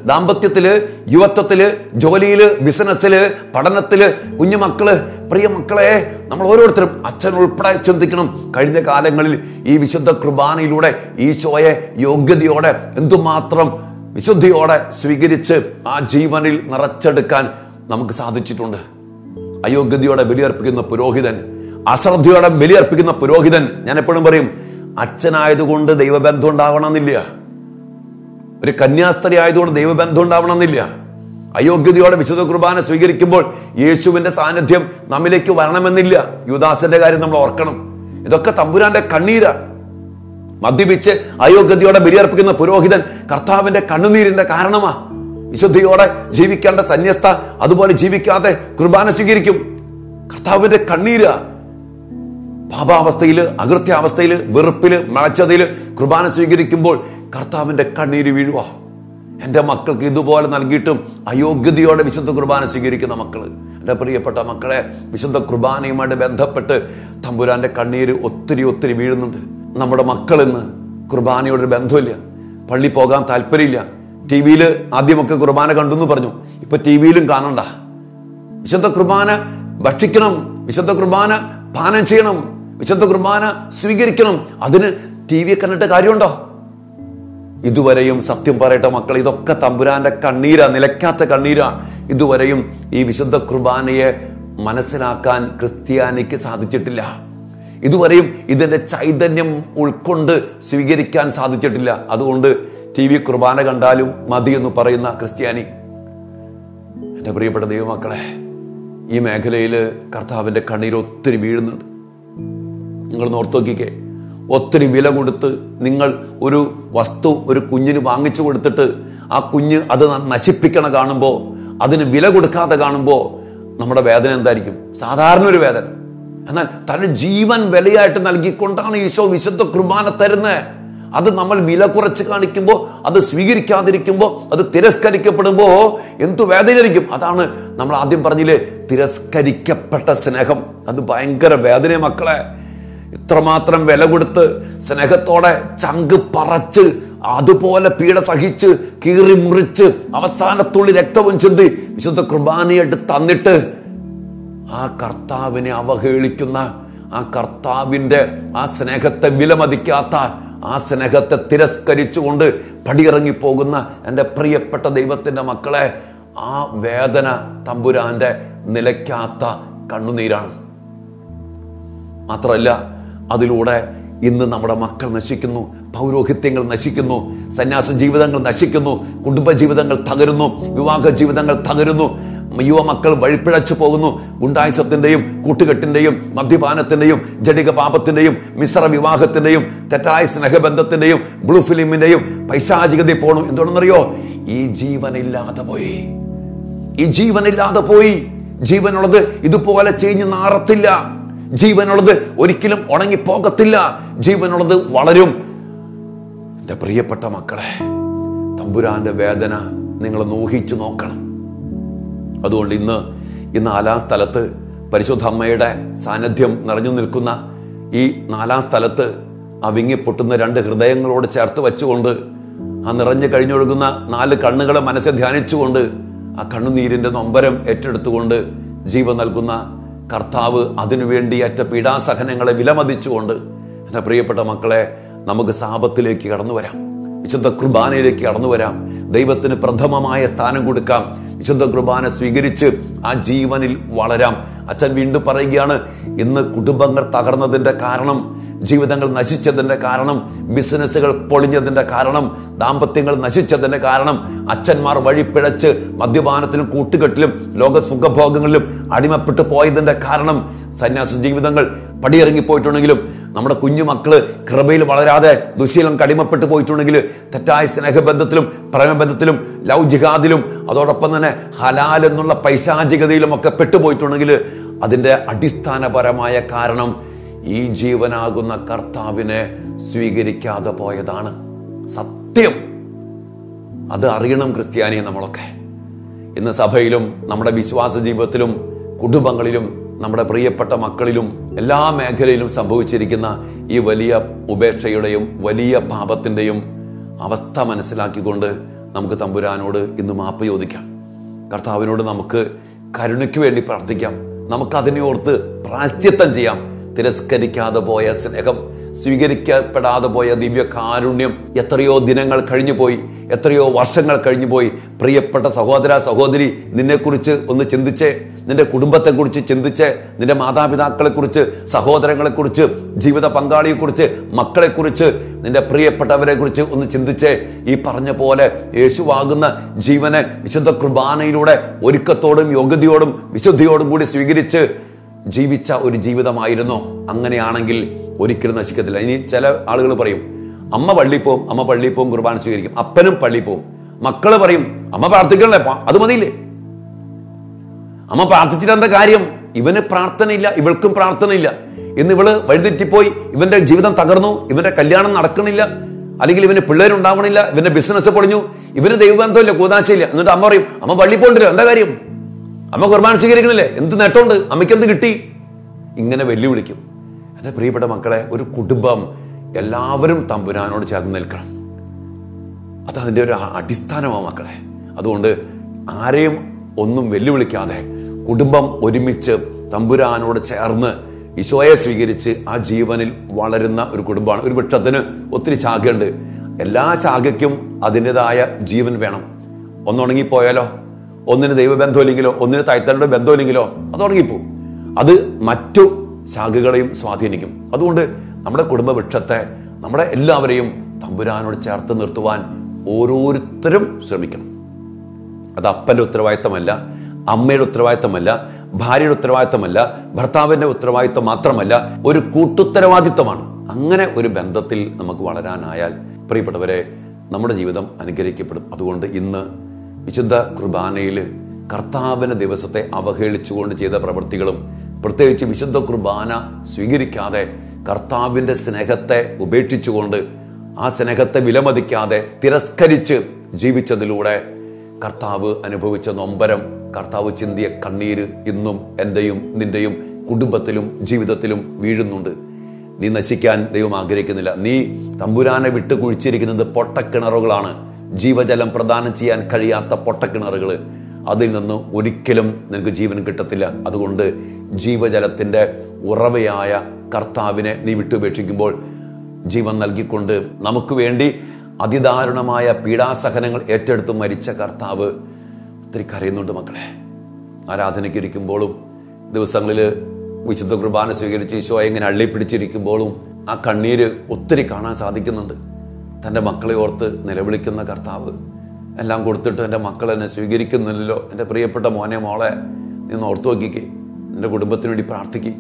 ദാമ്പത്യത്തിൽ യുവത്വത്തിൽ ജോലിയിൽ ബിസിനസ്സിൽ പഠനത്തിൽ കുഞ്ഞുമക്കൾ പ്രിയ മക്കളെ നമ്മൾ ഓരോരുത്തരും അച്ഛൻ ഉൾപ്പെടെ ചിന്തിക്കണം. കഴിഞ്ഞ കാലങ്ങളിൽ ഈ വിശുദ്ധ കുർബാനയിലൂടെ ഈശോയെ യോഗ്യതയോടെ എന്തുമാത്രം വിശുദ്ധിയോടെ സ്വീകരിച്ച് ആ ജീവനിൽ നിറച്ചെടുക്കാൻ നമുക്ക് സാധിച്ചിട്ടുണ്ട്. അയോഗ്യതയോടെ ബലിയർപ്പിക്കുന്ന പുരോഹിതൻ അശ്രദ്ധയോടെ ബലിയർപ്പിക്കുന്ന പുരോഹിതൻ ഞാൻ എപ്പോഴും പറയും അച്ഛനായതുകൊണ്ട് ദൈവബന്ധം ഉണ്ടാവണമെന്നില്ല. ഒരു കന്യാസ്ത്രീ ആയതുകൊണ്ട് ദൈവബന്ധം ഉണ്ടാവണമെന്നില്ല. അയോഗ്യതയോടെ വിശുദ്ധ കുർബാന സ്വീകരിക്കുമ്പോൾ യേശുവിന്റെ സാന്നിധ്യം നമ്മിലേക്ക് വരണമെന്നില്ല. യുദാസിന്റെ കാര്യം നമ്മൾ ഓർക്കണം. ഇതൊക്കെ തമ്പുരാന്റെ കണ്ണീരാ. മദ്യപിച്ച് അയോഗ്യതയോടെ ബലിയർപ്പിക്കുന്ന പുരോഹിതൻ കർത്താവിന്റെ കണ്ണുനീരിന്റെ കാരണമാ. വിശുദ്ധിയോടെ ജീവിക്കേണ്ട സന്യസ്ത അതുപോലെ ജീവിക്കാതെ കുർബാന സ്വീകരിക്കും. കർത്താവിന്റെ കണ്ണീര്. പാപാവസ്ഥയിൽ അകൃത്യാവസ്ഥയിൽ വെറുപ്പിൽ മളച്ചതിൽ കുർബാന സ്വീകരിക്കുമ്പോൾ കർത്താവിന്റെ കണ്ണീര് വീഴുക എന്റെ മക്കൾക്ക് ഇതുപോലെ നൽകിയിട്ടും അയോഗ്യതയോടെ വിശുദ്ധ കുർബാന സ്വീകരിക്കുന്ന മക്കൾ എന്റെ പ്രിയപ്പെട്ട മക്കളെ വിശുദ്ധ കുർബാനയുമായിട്ട് ബന്ധപ്പെട്ട് തമ്പുരാന്റെ കണ്ണീര് ഒത്തിരി ഒത്തിരി വീഴുന്നുണ്ട്. നമ്മുടെ മക്കൾ ഇന്ന് കുർബാനയോടൊരു ബന്ധമില്ല പള്ളി പോകാൻ താല്പര്യമില്ല. ടി വിയിൽ ആദ്യമൊക്കെ കുർബാന കണ്ടു എന്ന് പറഞ്ഞു. ഇപ്പൊ ടി വിയിലും കാണണ്ട. വിശുദ്ധ കുർബാന ഭക്ഷിക്കണം. വിശുദ്ധ കുർബാന പാനം ചെയ്യണം. വിശുദ്ധ കുർബാന സ്വീകരിക്കണം. അതിന് ടി വി കണ്ടിട്ട് കാര്യമുണ്ടോ? ഇതുവരെയും സത്യം പറയട്ടെ മക്കൾ ഇതൊക്കെ തമ്പുരാന്റെ കണ്ണീരാ നിലയ്ക്കാത്ത കണ്ണീരാ. ഇതുവരെയും ഈ വിശുദ്ധ കുർബാനയെ മനസ്സിലാക്കാൻ ക്രിസ്ത്യാനിക്ക് സാധിച്ചിട്ടില്ല. ഇതുവരെയും ഇതിന്റെ ചൈതന്യം ഉൾക്കൊണ്ട് സ്വീകരിക്കാൻ സാധിച്ചിട്ടില്ല. അതുകൊണ്ട് ടി വി കുർബാന കണ്ടാലും മതി എന്ന് പറയുന്ന ക്രിസ്ത്യാനി. എന്റെ പ്രിയപ്പെട്ട ദൈവമക്കളെ ഈ മേഖലയിൽ കർത്താവിന്റെ കണ്ണീര് ഒത്തിരി വീഴുന്നുണ്ട്. നിങ്ങൾ നോർത്തോക്കിക്കേ ഒത്തിരി വില കൊടുത്ത് നിങ്ങൾ ഒരു വസ്തു ഒരു കുഞ്ഞിന് വാങ്ങിച്ചു കൊടുത്തിട്ട് ആ കുഞ്ഞ് അത് നശിപ്പിക്കണ കാണുമ്പോൾ അതിന് വില കൊടുക്കാതെ കാണുമ്പോൾ നമ്മുടെ വേദന എന്തായിരിക്കും? സാധാരണ ഒരു വേദന. എന്നാൽ തന്റെ ജീവൻ വിലയായിട്ട് നൽകിക്കൊണ്ടാണ് ഈശോ വിശുദ്ധ കുർബാന തരുന്നത് അത് നമ്മൾ വില കുറച്ച് കാണിക്കുമ്പോൾ അത് സ്വീകരിക്കാതിരിക്കുമ്പോൾ അത് തിരസ്കരിക്കപ്പെടുമ്പോൾ എന്തു വേദനയായിരിക്കും? അതാണ് നമ്മൾ ആദ്യം പറഞ്ഞില്ലേ തിരസ്കരിക്കപ്പെട്ട സ്നേഹം. അത് ഭയങ്കര വേദനയെ മക്കളെ. ഇത്രമാത്രം വില കൊടുത്ത് സ്നേഹത്തോടെ ചങ്ക് പറച്ച് അതുപോലെ പീഡ സഹിച്ച് കീറി മുറിച്ച് അവസാനത്തുള്ളി രക്തവും ചിന്തി വിശുദ്ധ കുർബാനയായിട്ട് തന്നിട്ട് ആ കർത്താവിനെ അവഹേളിക്കുന്ന ആ കർത്താവിന്റെ ആ സ്നേഹത്തെ വിലമതിക്കാത്ത ആ സ്നേഹത്തെ തിരസ്കരിച്ചുകൊണ്ട് പടിയിറങ്ങിപ്പോകുന്ന എന്റെ പ്രിയപ്പെട്ട ദൈവത്തിന്റെ മക്കളെ ആ വേദന തമ്പുരാന്റെ നിലയ്ക്കാത്ത കണ്ണുനീരാണ്. മാത്രമല്ല അതിലൂടെ ഇന്ന് നമ്മുടെ മക്കൾ നശിക്കുന്നു പൗരോഹിത്യങ്ങൾ നശിക്കുന്നു സന്യാസ ജീവിതങ്ങൾ നശിക്കുന്നു കുടുംബ ജീവിതങ്ങൾ തകരുന്നു വിവാഹ ജീവിതങ്ങൾ തകരുന്നു യുവമക്കൾ വഴിപ്പിഴച്ചു പോകുന്നു ഗുണ്ടായുസത്തിന്റെയും കൂട്ടുകെട്ടിന്റെയും മദ്യപാനത്തിന്റെയും ജടിക പാപത്തിന്റെയും മിശ്ര വിവാഹത്തിന്റെയും തെറ്റായ സ്നേഹബന്ധത്തിന്റെയും ബ്ലൂ ഫിലിമിന്റെയും പൈശാചികതയിൽ പോണു. എന്തുകൊണ്ടെന്നറിയോ? ഈ ജീവനില്ലാതെ പോയി. ഈ ജീവനില്ലാതെ പോയി. ജീവനുള്ളത് ഇതുപോലെ ചെയ്ഞ്ഞ് നാറത്തില്ല. ജീവനുള്ളത് ഒരിക്കലും ഉണങ്ങിപ്പോകത്തില്ല. ജീവനുള്ളത് വളരും. എന്റെ പ്രിയപ്പെട്ട മക്കളെ തമ്പുരാന്റെ വേദന നിങ്ങൾ നോഹിച്ചു നോക്കണം. അതുകൊണ്ട് ഇന്ന് ഈ നാലാം സ്ഥലത്ത് പരിശുദ്ധ അമ്മയുടെ സാന്നിധ്യം നിറഞ്ഞു നിൽക്കുന്ന ഈ നാലാം സ്ഥലത്ത് ആ വിങ്ങിപ്പൊട്ടുന്ന രണ്ട് ഹൃദയങ്ങളോട് ചേർത്ത് വെച്ചുകൊണ്ട് ആ നിറഞ്ഞു കഴിഞ്ഞൊഴുകുന്ന നാല് കണ്ണുകളെ മനസ്സിൽ ധ്യാനിച്ചുകൊണ്ട് ആ കണ്ണുനീരിന്റെ നൊമ്പരം ഏറ്റെടുത്തുകൊണ്ട് ജീവൻ നൽകുന്ന കർത്താവ് അതിനുവേണ്ടി അറ്റ പീഡാസഹനങ്ങളെ വിലമതിച്ചുകൊണ്ട് എന്റെ പ്രിയപ്പെട്ട മക്കളെ നമുക്ക് സാപത്തിലേക്ക് കടന്നു വരാം. വിശുദ്ധ കുർബാനയിലേക്ക് കടന്നു വരാം. ദൈവത്തിന് പ്രഥമമായ സ്ഥാനം കൊടുക്കാം. വിശുദ്ധ കുർബാന സ്വീകരിച്ച് ആ ജീവനിൽ വളരാം. അച്ഛൻ വീണ്ടും പറയുകയാണ് ഇന്ന് കുടുംബങ്ങൾ തകർന്നതിന്റെ കാരണം ജീവിതങ്ങൾ നശിച്ചതിന്റെ കാരണം ബിസിനസ്സുകൾ പൊളിഞ്ഞതിന്റെ കാരണം ദാമ്പത്യങ്ങൾ നശിച്ചതിന്റെ കാരണം അച്ഛന്മാർ വഴിപ്പിഴച്ച് മദ്യപാനത്തിലും കൂട്ടുകെട്ടിലും ലോക സുഖഭോഗങ്ങളിലും അടിമപ്പെട്ടു പോയതിന്റെ കാരണം സന്യാസ ജീവിതങ്ങൾ പടിയിറങ്ങിപ്പോയിട്ടുണ്ടെങ്കിലും നമ്മുടെ കുഞ്ഞു മക്കൾ കൃപയിൽ വളരാതെ ദുശീലം കടിമപ്പെട്ടു പോയിട്ടുണ്ടെങ്കിൽ തെറ്റായ സ്നേഹബന്ധത്തിലും പ്രേമബന്ധത്തിലും ലവ് ജിഹാദിലും അതോടൊപ്പം തന്നെ ഹലാൽ എന്നുള്ള പൈശാചികതയിലും ഒക്കെ പെട്ടുപോയിട്ടുണ്ടെങ്കിൽ അതിന്റെ അടിസ്ഥാനപരമായ കാരണം ഈ ജീവനാകുന്ന കർത്താവിനെ സ്വീകരിക്കാതെ പോയതാണ് സത്യം. അത് അറിയണം ക്രിസ്ത്യാനിയെ നമ്മളൊക്കെ. ഇന്ന് സഭയിലും നമ്മുടെ വിശ്വാസ ജീവിതത്തിലും കുടുംബങ്ങളിലും നമ്മുടെ പ്രിയപ്പെട്ട മക്കളിലും എല്ലാ മേഖലയിലും സംഭവിച്ചിരിക്കുന്ന ഈ വലിയ ഉപേക്ഷയുടെയും വലിയ പാപത്തിന്റെയും അവസ്ഥ മനസ്സിലാക്കിക്കൊണ്ട് നമുക്ക് തമ്പുരാനോട് ഇന്ന് മാപ്പ് ചോദിക്കാം. കർത്താവിനോട് നമുക്ക് കരുണയ്ക്ക് വേണ്ടി പ്രാർത്ഥിക്കാം. നമുക്ക് അതിനെ ഓർത്ത് പ്രാശ്ചിത്തം ചെയ്യാം. തിരസ്കരിക്കാതെ പോയ സ്നേഹം സ്വീകരിക്കപ്പെടാതെ പോയ ദിവ്യ കാരുണ്യം എത്രയോ ദിനങ്ങൾ കഴിഞ്ഞു പോയി എത്രയോ വർഷങ്ങൾ കഴിഞ്ഞു പോയി. പ്രിയപ്പെട്ട സഹോദര സഹോദരി നിന്നെക്കുറിച്ച് ഒന്ന് ചിന്തിച്ചേ നിന്റെ കുടുംബത്തെക്കുറിച്ച് ചിന്തിച്ച് നിന്റെ മാതാപിതാക്കളെക്കുറിച്ച് സഹോദരങ്ങളെക്കുറിച്ച് ജീവിത പങ്കാളിയെക്കുറിച്ച് മക്കളെക്കുറിച്ച് നിന്റെ പ്രിയപ്പെട്ടവരെക്കുറിച്ച് ഒന്ന് ചിന്തിച്ച്. ഈ പറഞ്ഞ പോലെ യേശുവാകുന്ന ജീവനെ വിശുദ്ധ കുർബാനയിലൂടെ ഒരുക്കത്തോടും യോഗ്യതയോടും വിശുദ്ധിയോടും കൂടി സ്വീകരിച്ച് ജീവിച്ച ഒരു ജീവിതമായിരുന്നോ. അങ്ങനെയാണെങ്കിൽ ഒരിക്കലും നശിക്കത്തില്ല. ഇനി ചില ആളുകൾ പറയും അമ്മ പള്ളി പോവും അമ്മ പള്ളി പോവും കുർബാന സ്വീകരിക്കും. അപ്പനും പള്ളി പോവും മക്കൾ പറയും അമ്മ പ്രാർത്ഥിക്കണല്ലേ അത് മതിയില്ലേ? അമ്മ പ്രാർത്ഥിച്ചിട്ട് എന്താ കാര്യം? ഇവന് പ്രാർത്ഥനയില്ല ഇവൾക്കും പ്രാർത്ഥനയില്ല. ഇന്ന് ഇവൾ വഴിതെറ്റിപ്പോയി ഇവന്റെ ജീവിതം തകർന്നു ഇവന്റെ കല്യാണം നടക്കണില്ല അല്ലെങ്കിൽ ഇവന് പിള്ളേരുണ്ടാവണില്ല ഇവന്റെ ബിസിനസ് പൊളിഞ്ഞു ഇവന് ദൈവബന്ധമില്ല കൂതാശയില്ല. എന്നിട്ട് അമ്മ പറയും അമ്മ പള്ളി പോകണ്ടല്ലോ എന്താ കാര്യം? അമ്മ കുർബാന സ്വീകരിക്കണില്ലേ? എന്ത് നേട്ടമുണ്ട്? അമ്മയ്ക്ക് എന്ത് കിട്ടി? ഇങ്ങനെ വെല്ലുവിളിക്കും. എന്റെ പ്രിയപ്പെട്ട മക്കളെ ഒരു കുടുംബം എല്ലാവരും തമ്പുരാനോട് ചേർന്ന് നിൽക്കണം. അത് അതിന്റെ ഒരു അടിസ്ഥാനമാണ് മക്കളെ. അതുകൊണ്ട് ആരെയും ഒന്നും വെല്ലുവിളിക്കാതെ കുടുംബം ഒരുമിച്ച് തമ്പുരാനോട് ചേർന്ന് ഈശോയെ സ്വീകരിച്ച് ആ ജീവനിൽ വളരുന്ന ഒരു കുടുംബമാണ്. ഒരു വൃക്ഷത്തിന് ഒത്തിരി ശാഖയുണ്ട്. എല്ലാ ശാഖയ്ക്കും അതിന്റെതായ ജീവൻ വേണം. ഒന്നുണങ്ങിപ്പോയാലോ ഒന്നിന് ദൈവബന്ധമില്ലെങ്കിലോ ഒന്നിന് തൈത്തരുടെ ബന്ധമില്ലെങ്കിലോ അത് തുടങ്ങിപ്പോ അത് മറ്റു ശാഖകളെയും സ്വാധീനിക്കും. അതുകൊണ്ട് നമ്മുടെ കുടുംബ വൃക്ഷത്തെ നമ്മുടെ എല്ലാവരെയും തമ്പുരാനോട് ചേർത്ത് നിർത്തുവാൻ ഓരോരുത്തരും ശ്രമിക്കണം. അത് അപ്പന്റെ ഉത്തരവാദിത്തമല്ല അമ്മയുടെ ഉത്തരവാദിത്തമല്ല ഭാര്യയുടെ ഉത്തരവാദിത്തമല്ല ഭർത്താവിന്റെ ഉത്തരവാദിത്തം മാത്രമല്ല ഒരു കൂട്ടുത്തരവാദിത്തമാണ് അങ്ങനെ ഒരു ബന്ധത്തിൽ നമുക്ക് വളരാനായാൽ പ്രിയപ്പെട്ടവരെ നമ്മുടെ ജീവിതം അനുഗ്രഹിക്കപ്പെടും. അതുകൊണ്ട് ഇന്ന് വിശുദ്ധ കുർബാനയിൽ കർത്താവിന് ദിവസത്തെ അവഹേളിച്ചുകൊണ്ട് ചെയ്ത പ്രവൃത്തികളും പ്രത്യേകിച്ച് വിശുദ്ധ കുർബാന സ്വീകരിക്കാതെ കർത്താവിന്റെ സ്നേഹത്തെ ഉപേക്ഷിച്ചുകൊണ്ട് ആ സ്നേഹത്തെ വിലമതിക്കാതെ തിരസ്കരിച്ച് ജീവിച്ചതിലൂടെ കർത്താവ് അനുഭവിച്ച നൊമ്പരം കർത്താവ് ചിന്തിയ കണ്ണീര് ഇന്നും എന്റെയും നിന്റെയും കുടുംബത്തിലും ജീവിതത്തിലും വീഴുന്നുണ്ട്. നീ നശിക്കാൻ ദൈവം ആഗ്രഹിക്കുന്നില്ല. നീ തമ്പുരാനെ വിട്ട് കുഴിച്ചിരിക്കുന്നത് പൊട്ടക്കിണറുകളാണ്. ജീവജലം പ്രദാനം ചെയ്യാൻ കഴിയാത്ത പൊട്ടക്കിണറുകൾ അതിൽ നിന്ന് ഒരിക്കലും നിനക്ക് ജീവൻ കിട്ടത്തില്ല. അതുകൊണ്ട് ജീവജലത്തിന്റെ ഉറവയായ കർത്താവിനെ നീ വിട്ടുപേക്ഷിക്കുമ്പോൾ ജീവൻ നൽകിക്കൊണ്ട് നമുക്ക് വേണ്ടി അതിദാരുണമായ പീഡാസഹനങ്ങൾ ഏറ്റെടുത്ത് മരിച്ച കർത്താവ് ഒത്തിരി കരയുന്നുണ്ട് മക്കളെ. ആരാധനയ്ക്ക് ഇരിക്കുമ്പോഴും ദിവസങ്ങളിൽ വിശുദ്ധ കുർബാന സ്വീകരിച്ച് ഈശോ എങ്ങനെ അള്ളിപ്പിടിച്ചിരിക്കുമ്പോഴും ആ കണ്ണീര് ഒത്തിരി കാണാൻ സാധിക്കുന്നുണ്ട്. തന്റെ മക്കളെ ഓർത്ത് നിലവിളിക്കുന്ന കർത്താവ്. എല്ലാം കൊടുത്തിട്ട് എന്റെ മക്കൾ എന്നെ സ്വീകരിക്കുന്നില്ലല്ലോ. എന്റെ പ്രിയപ്പെട്ട മോനെ മോളെ നിന്ന് ഓർത്തു നോക്കിക്കേ. നിന്റെ കുടുംബത്തിന് വേണ്ടി പ്രാർത്ഥിക്കും.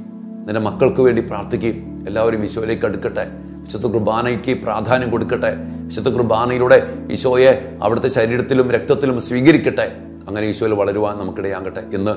നിന്റെ മക്കൾക്ക് വേണ്ടി പ്രാർത്ഥിക്കും. എല്ലാവരും ഈശോയിലേക്ക് അടുക്കട്ടെ. വിശുദ്ധ കുർബാനയ്ക്ക് പ്രാധാന്യം കൊടുക്കട്ടെ. വിശുദ്ധ കുർബാനയിലൂടെ ഈശോയെ അവിടുത്തെ ശരീരത്തിലും രക്തത്തിലും സ്വീകരിക്കട്ടെ. അങ്ങനെ ഈശോയിൽ വളരുവാൻ നമുക്കിടയാകട്ടെ. ഇന്ന്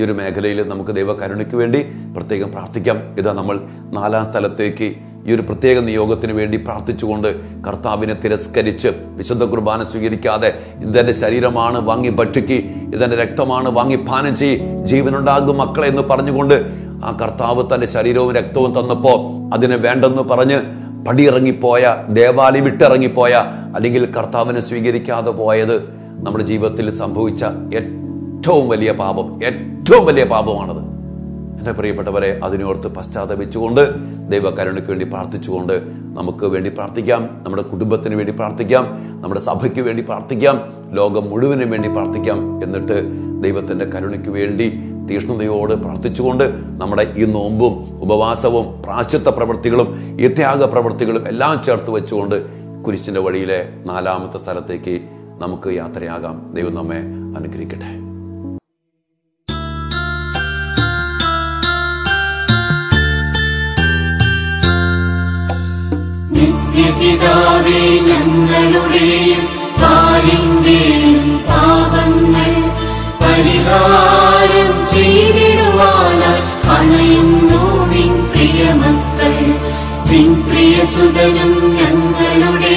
ഈ ഒരു മേഖലയിൽ നമുക്ക് ദൈവകരുണയ്ക്ക് വേണ്ടി പ്രത്യേകം പ്രാർത്ഥിക്കാം. ഇതാ നമ്മൾ നാലാം സ്ഥലത്തേക്ക് ഈ ഒരു പ്രത്യേക നിയോഗത്തിന് വേണ്ടി പ്രാർത്ഥിച്ചുകൊണ്ട് കർത്താവിനെ തിരസ്കരിച്ച് വിശുദ്ധ കുർബാന സ്വീകരിക്കാതെ ഇതെന്റെ ശരീരമാണ് വാങ്ങി ഭക്ഷിക്ക് ഇതെന്റെ രക്തമാണ് വാങ്ങി പാനം ചെയ്യും ജീവനുണ്ടാകും മക്കളെ എന്ന് പറഞ്ഞുകൊണ്ട് ആ കർത്താവ് തന്റെ ശരീരവും രക്തവും തന്നപ്പോൾ അതിനെ വേണ്ടെന്ന് പറഞ്ഞ് പടിയിറങ്ങിപ്പോയ ദേവാലയം വിട്ടിറങ്ങിപ്പോയ അല്ലെങ്കിൽ കർത്താവിനെ സ്വീകരിക്കാതെ പോയത് നമ്മുടെ ജീവിതത്തിൽ സംഭവിച്ച ഏറ്റവും വലിയ പാപം ഏറ്റവും വലിയ പാപമാണത്. എന്റെ പ്രിയപ്പെട്ടവരെ അതിനോർത്ത് പശ്ചാത്തപിച്ചുകൊണ്ട് ദൈവകരുണയ്ക്ക് വേണ്ടി പ്രാർത്ഥിച്ചുകൊണ്ട് നമുക്ക് വേണ്ടി പ്രാർത്ഥിക്കാം. നമ്മുടെ കുടുംബത്തിന് വേണ്ടി പ്രാർത്ഥിക്കാം. നമ്മുടെ സഭയ്ക്ക് വേണ്ടി പ്രാർത്ഥിക്കാം. ലോകം മുഴുവനും വേണ്ടി പ്രാർത്ഥിക്കാം എന്നിട്ട് ദൈവത്തിന്റെ കരുണയ്ക്ക് വേണ്ടി തീഷ്ണതയോട് പ്രാർത്ഥിച്ചുകൊണ്ട് നമ്മുടെ ഈ നോമ്പും ഉപവാസവും പ്രാശ്ചിത്ത പ്രവൃത്തികളും ഈ ത്യാഗ പ്രവൃത്തികളും എല്ലാം ചേർത്ത് വെച്ചുകൊണ്ട് കുരിശിന്റെ വഴിയിലെ നാലാമത്തെ സ്ഥലത്തേക്ക് നമുക്ക് യാത്രയാകാം. ദൈവം നമ്മെ അനുഗ്രഹിക്കട്ടെ. നിത്യപിതാവേ ഞങ്ങളുടെയും പാലിന്റെയും പാപങ്ങൾ പരിഹാരം ചെയ്തിടുവാനായി നിൻ പ്രിയമക്കൾ നിൻ പ്രിയസുതനും ഞങ്ങളുടെ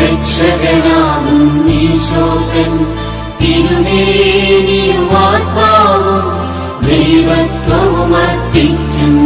രക്ഷകനാകും ഈശോകൻ. തിരുമേനിയും ആത്മാവും ദൈവത്വവും അർപ്പിക്കുന്നു.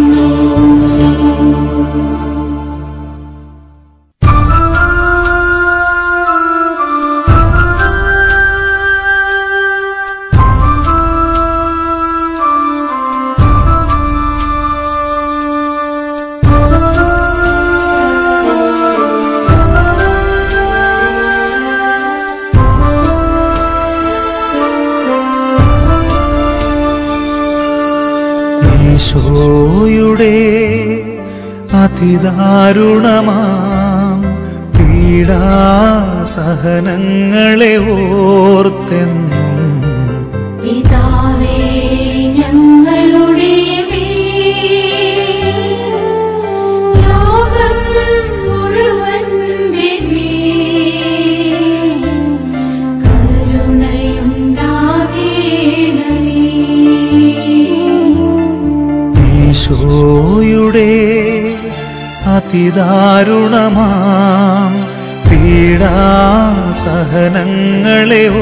അതിദാരുണമാം പീഡാസഹനങ്ങളെ ഓർത്തെന്നും പിതാവേ ഞങ്ങളുടെ ലോകം മേൽ, കരുണയുണ്ടാകേണമേ. ഈശോയുടെ അതിദാരുണമാം പീഡാസഹനങ്ങളെ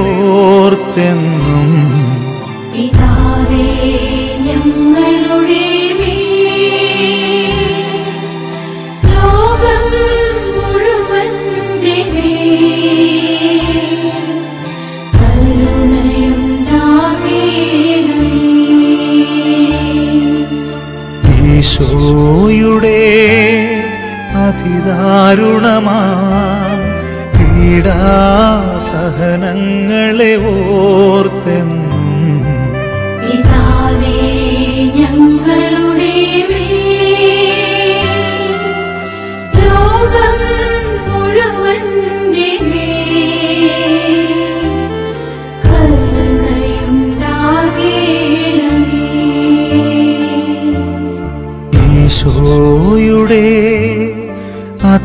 ഓർത്തെന്നും ലോകം മുഴുവന്റെ മേൽ, കരുണയുണ്ടാകേണമേ. ഈശോയുടെ അതിദാരുണമാം പീഡാസഹനങ്ങളെ ഓർത്തെന്നും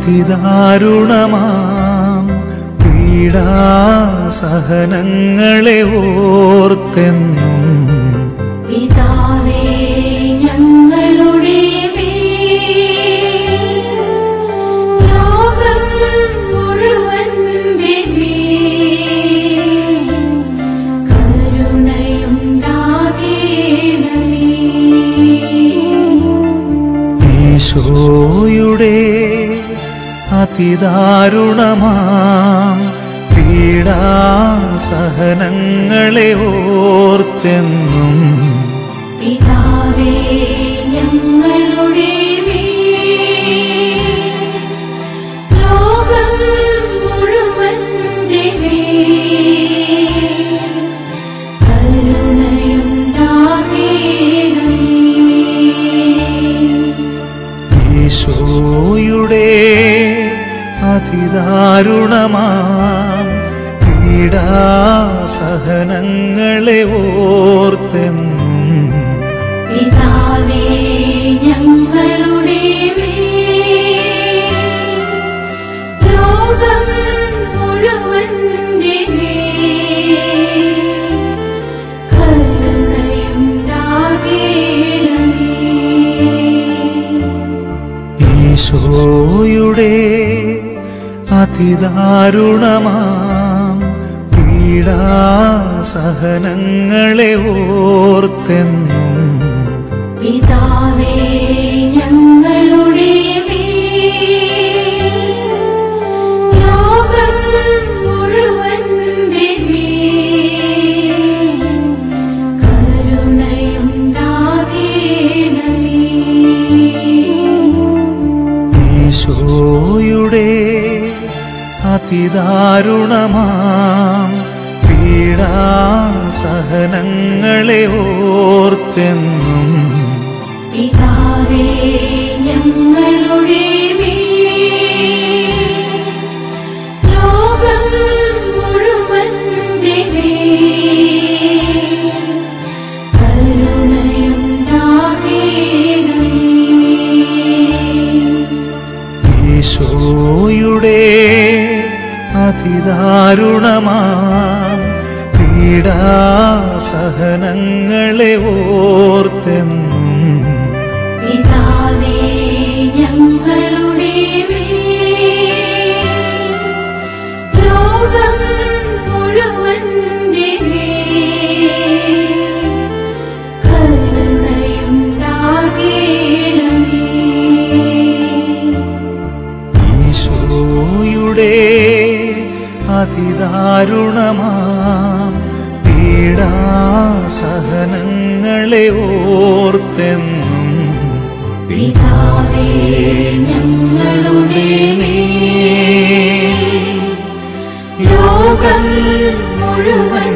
അതിദാരുണമാം. പീഡാസഹനങ്ങളെ ഓർത്തെന്നു അതിദാരുണമാ പീഡാ സഹനങ്ങളെ ഓർത്തെന്നും ഈശോയുടെ അതിദാരുണമാം പീഡാസഹനങ്ങളെ ഓർത്തെന്നും പിതാവേ ഞങ്ങളുടെ കരുണയുണ്ടാകേ. ഈശോയുടെ അതിദാരുണമാം പീഡാസഹനങ്ങളെ ഓർത്തെന്നും പിതാവേ ഞങ്ങളും അതിദാരുണമാം പീഡാസഹനങ്ങളെ ഓർത്തെന്നും പിതാവേ ഞങ്ങളുടെ ലോകം മുഴുവൻ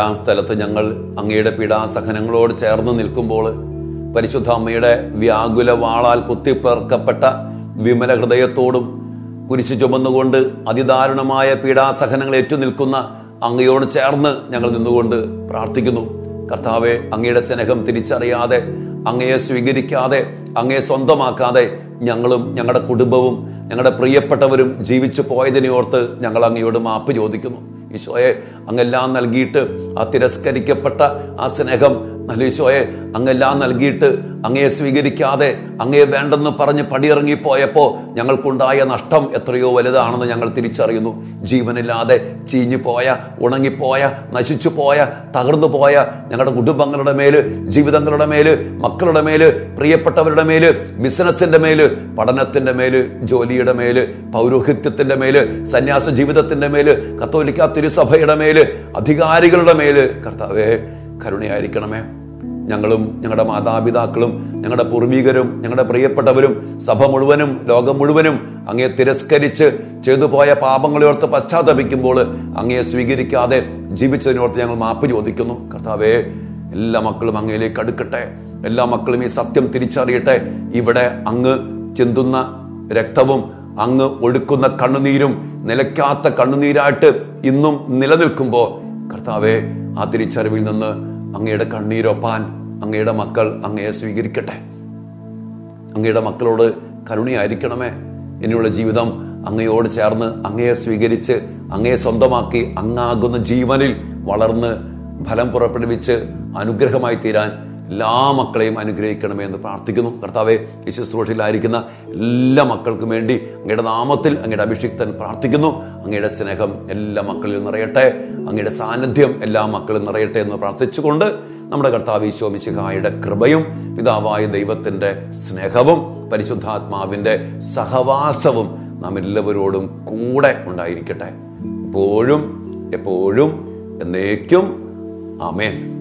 നാലാം സ്ഥലത്ത് ഞങ്ങൾ അങ്ങയുടെ പീഡാസഹനങ്ങളോട് ചേർന്ന് നിൽക്കുമ്പോൾ പരിശുദ്ധ അമ്മയുടെ വ്യാകുല വാളാൽ കുത്തിപ്പേർക്കപ്പെട്ട വിമല ഹൃദയത്തോടും കുരിശു ചുമന്നുകൊണ്ട് അതിദാരുണമായ പീഡാസഹനങ്ങൾ ഏറ്റുനിൽക്കുന്ന അങ്ങയോട് ചേർന്ന് ഞങ്ങൾ നിന്നുകൊണ്ട് പ്രാർത്ഥിക്കുന്നു. കർത്താവെ അങ്ങയുടെ സ്നേഹം തിരിച്ചറിയാതെ അങ്ങയെ സ്വീകരിക്കാതെ അങ്ങയെ സ്വന്തമാക്കാതെ ഞങ്ങളും ഞങ്ങളുടെ കുടുംബവും ഞങ്ങളുടെ പ്രിയപ്പെട്ടവരും ജീവിച്ചു പോയതിനെ ഓർത്ത് ഞങ്ങൾ അങ്ങയോട് മാപ്പ് ചോദിക്കുന്നു. ഈശോയെ അങ്ങെല്ലാം നൽകിയിട്ട് ആ തിരസ്കരിക്കപ്പെട്ട ആ സ്നേഹം നല്ല ഈശോയെ അങ്ങെല്ലാം നൽകിയിട്ട് അങ്ങയെ സ്വീകരിക്കാതെ അങ്ങയെ വേണ്ടെന്ന് പറഞ്ഞ് പടിയിറങ്ങിപ്പോയപ്പോൾ ഞങ്ങൾക്കുണ്ടായ നഷ്ടം എത്രയോ വലുതാണെന്ന് ഞങ്ങൾ തിരിച്ചറിയുന്നു. ജീവനില്ലാതെ ചീഞ്ഞു പോയ ഉണങ്ങിപ്പോയ നശിച്ചു പോയ തകർന്നു പോയ ഞങ്ങളുടെ കുടുംബങ്ങളുടെ മേൽ ജീവിതങ്ങളുടെ മേൽ മക്കളുടെ മേൽ പ്രിയപ്പെട്ടവരുടെ മേൽ ബിസിനസ്സിന്റെ മേൽ പഠനത്തിന്റെ മേൽ ജോലിയുടെ മേൽ പൗരോഹിത്യത്തിന്റെ മേൽ സന്യാസ ജീവിതത്തിന്റെ മേൽ കത്തോലിക്ക തിരുസഭയുടെ മേൽ അധികാരികളുടെ മേൽ. കർത്താവേ കരുണയായിരിക്കണമേ. ഞങ്ങളും ഞങ്ങളുടെ മാതാപിതാക്കളും ഞങ്ങളുടെ പൂർവികരും ഞങ്ങളുടെ പ്രിയപ്പെട്ടവരും സഭ മുഴുവനും ലോകം മുഴുവനും അങ്ങയെ തിരസ്കരിച്ച് ചെയ്തു പോയ പാപങ്ങളെ ഓർത്ത് പശ്ചാത്തപിക്കുമ്പോൾ അങ്ങയെ സ്വീകരിക്കാതെ ജീവിച്ചതിനോർത്ത് ഞങ്ങൾ മാപ്പ് ചോദിക്കുന്നു. കർത്താവേ എല്ലാ മക്കളും അങ്ങയിലേക്ക് അടുക്കട്ടെ. എല്ലാ മക്കളും ഈ സത്യം തിരിച്ചറിയട്ടെ. ഇവിടെ അങ്ങ് ചിന്തുന്ന രക്തവും അങ്ങ് ഒഴുക്കുന്ന കണ്ണുനീരും നിലയ്ക്കാത്ത കണ്ണുനീരായിട്ട് ഇന്നും നിലനിൽക്കുമ്പോൾ കർത്താവെ ആ തിരിച്ചറിവിൽ നിന്ന് അങ്ങയുടെ കണ്ണീരൊപ്പാൻ അങ്ങയുടെ മക്കൾ അങ്ങയെ സ്വീകരിക്കട്ടെ. അങ്ങയുടെ മക്കളോട് കരുണയായിരിക്കണമേ. ഇനിയുള്ള ജീവിതം അങ്ങയോട് ചേർന്ന് അങ്ങയെ സ്വീകരിച്ച് അങ്ങയെ സ്വന്തമാക്കി അങ്ങാകുന്ന ജീവനിൽ വളർന്ന് ഫലം പുറപ്പെടുവിച്ച് അനുഗ്രഹമായി തീരാൻ എല്ലാ മക്കളെയും അനുഗ്രഹിക്കണമേ എന്ന് പ്രാർത്ഥിക്കുന്നു. കർത്താവെ ഈ എല്ലാ മക്കൾക്കും വേണ്ടി അങ്ങയുടെ നാമത്തിൽ അങ്ങയുടെ അഭിഷിക്തൻ പ്രാർത്ഥിക്കുന്നു. അങ്ങയുടെ സ്നേഹം എല്ലാ മക്കളിലും നിറയട്ടെ. അങ്ങയുടെ സാന്നിധ്യം എല്ലാ മക്കളും നിറയട്ടെ എന്ന് പ്രാർത്ഥിച്ചുകൊണ്ട് നമ്മുടെ കർത്താവ് ഈശോമിശിഹായുടെ കൃപയും പിതാവായ ദൈവത്തിന്റെ സ്നേഹവും പരിശുദ്ധാത്മാവിന്റെ സഹവാസവും നാം എല്ലാവരോടും കൂടെ ഉണ്ടായിരിക്കട്ടെ. എപ്പോഴും എപ്പോഴും എന്നേക്കും. ആമേൻ.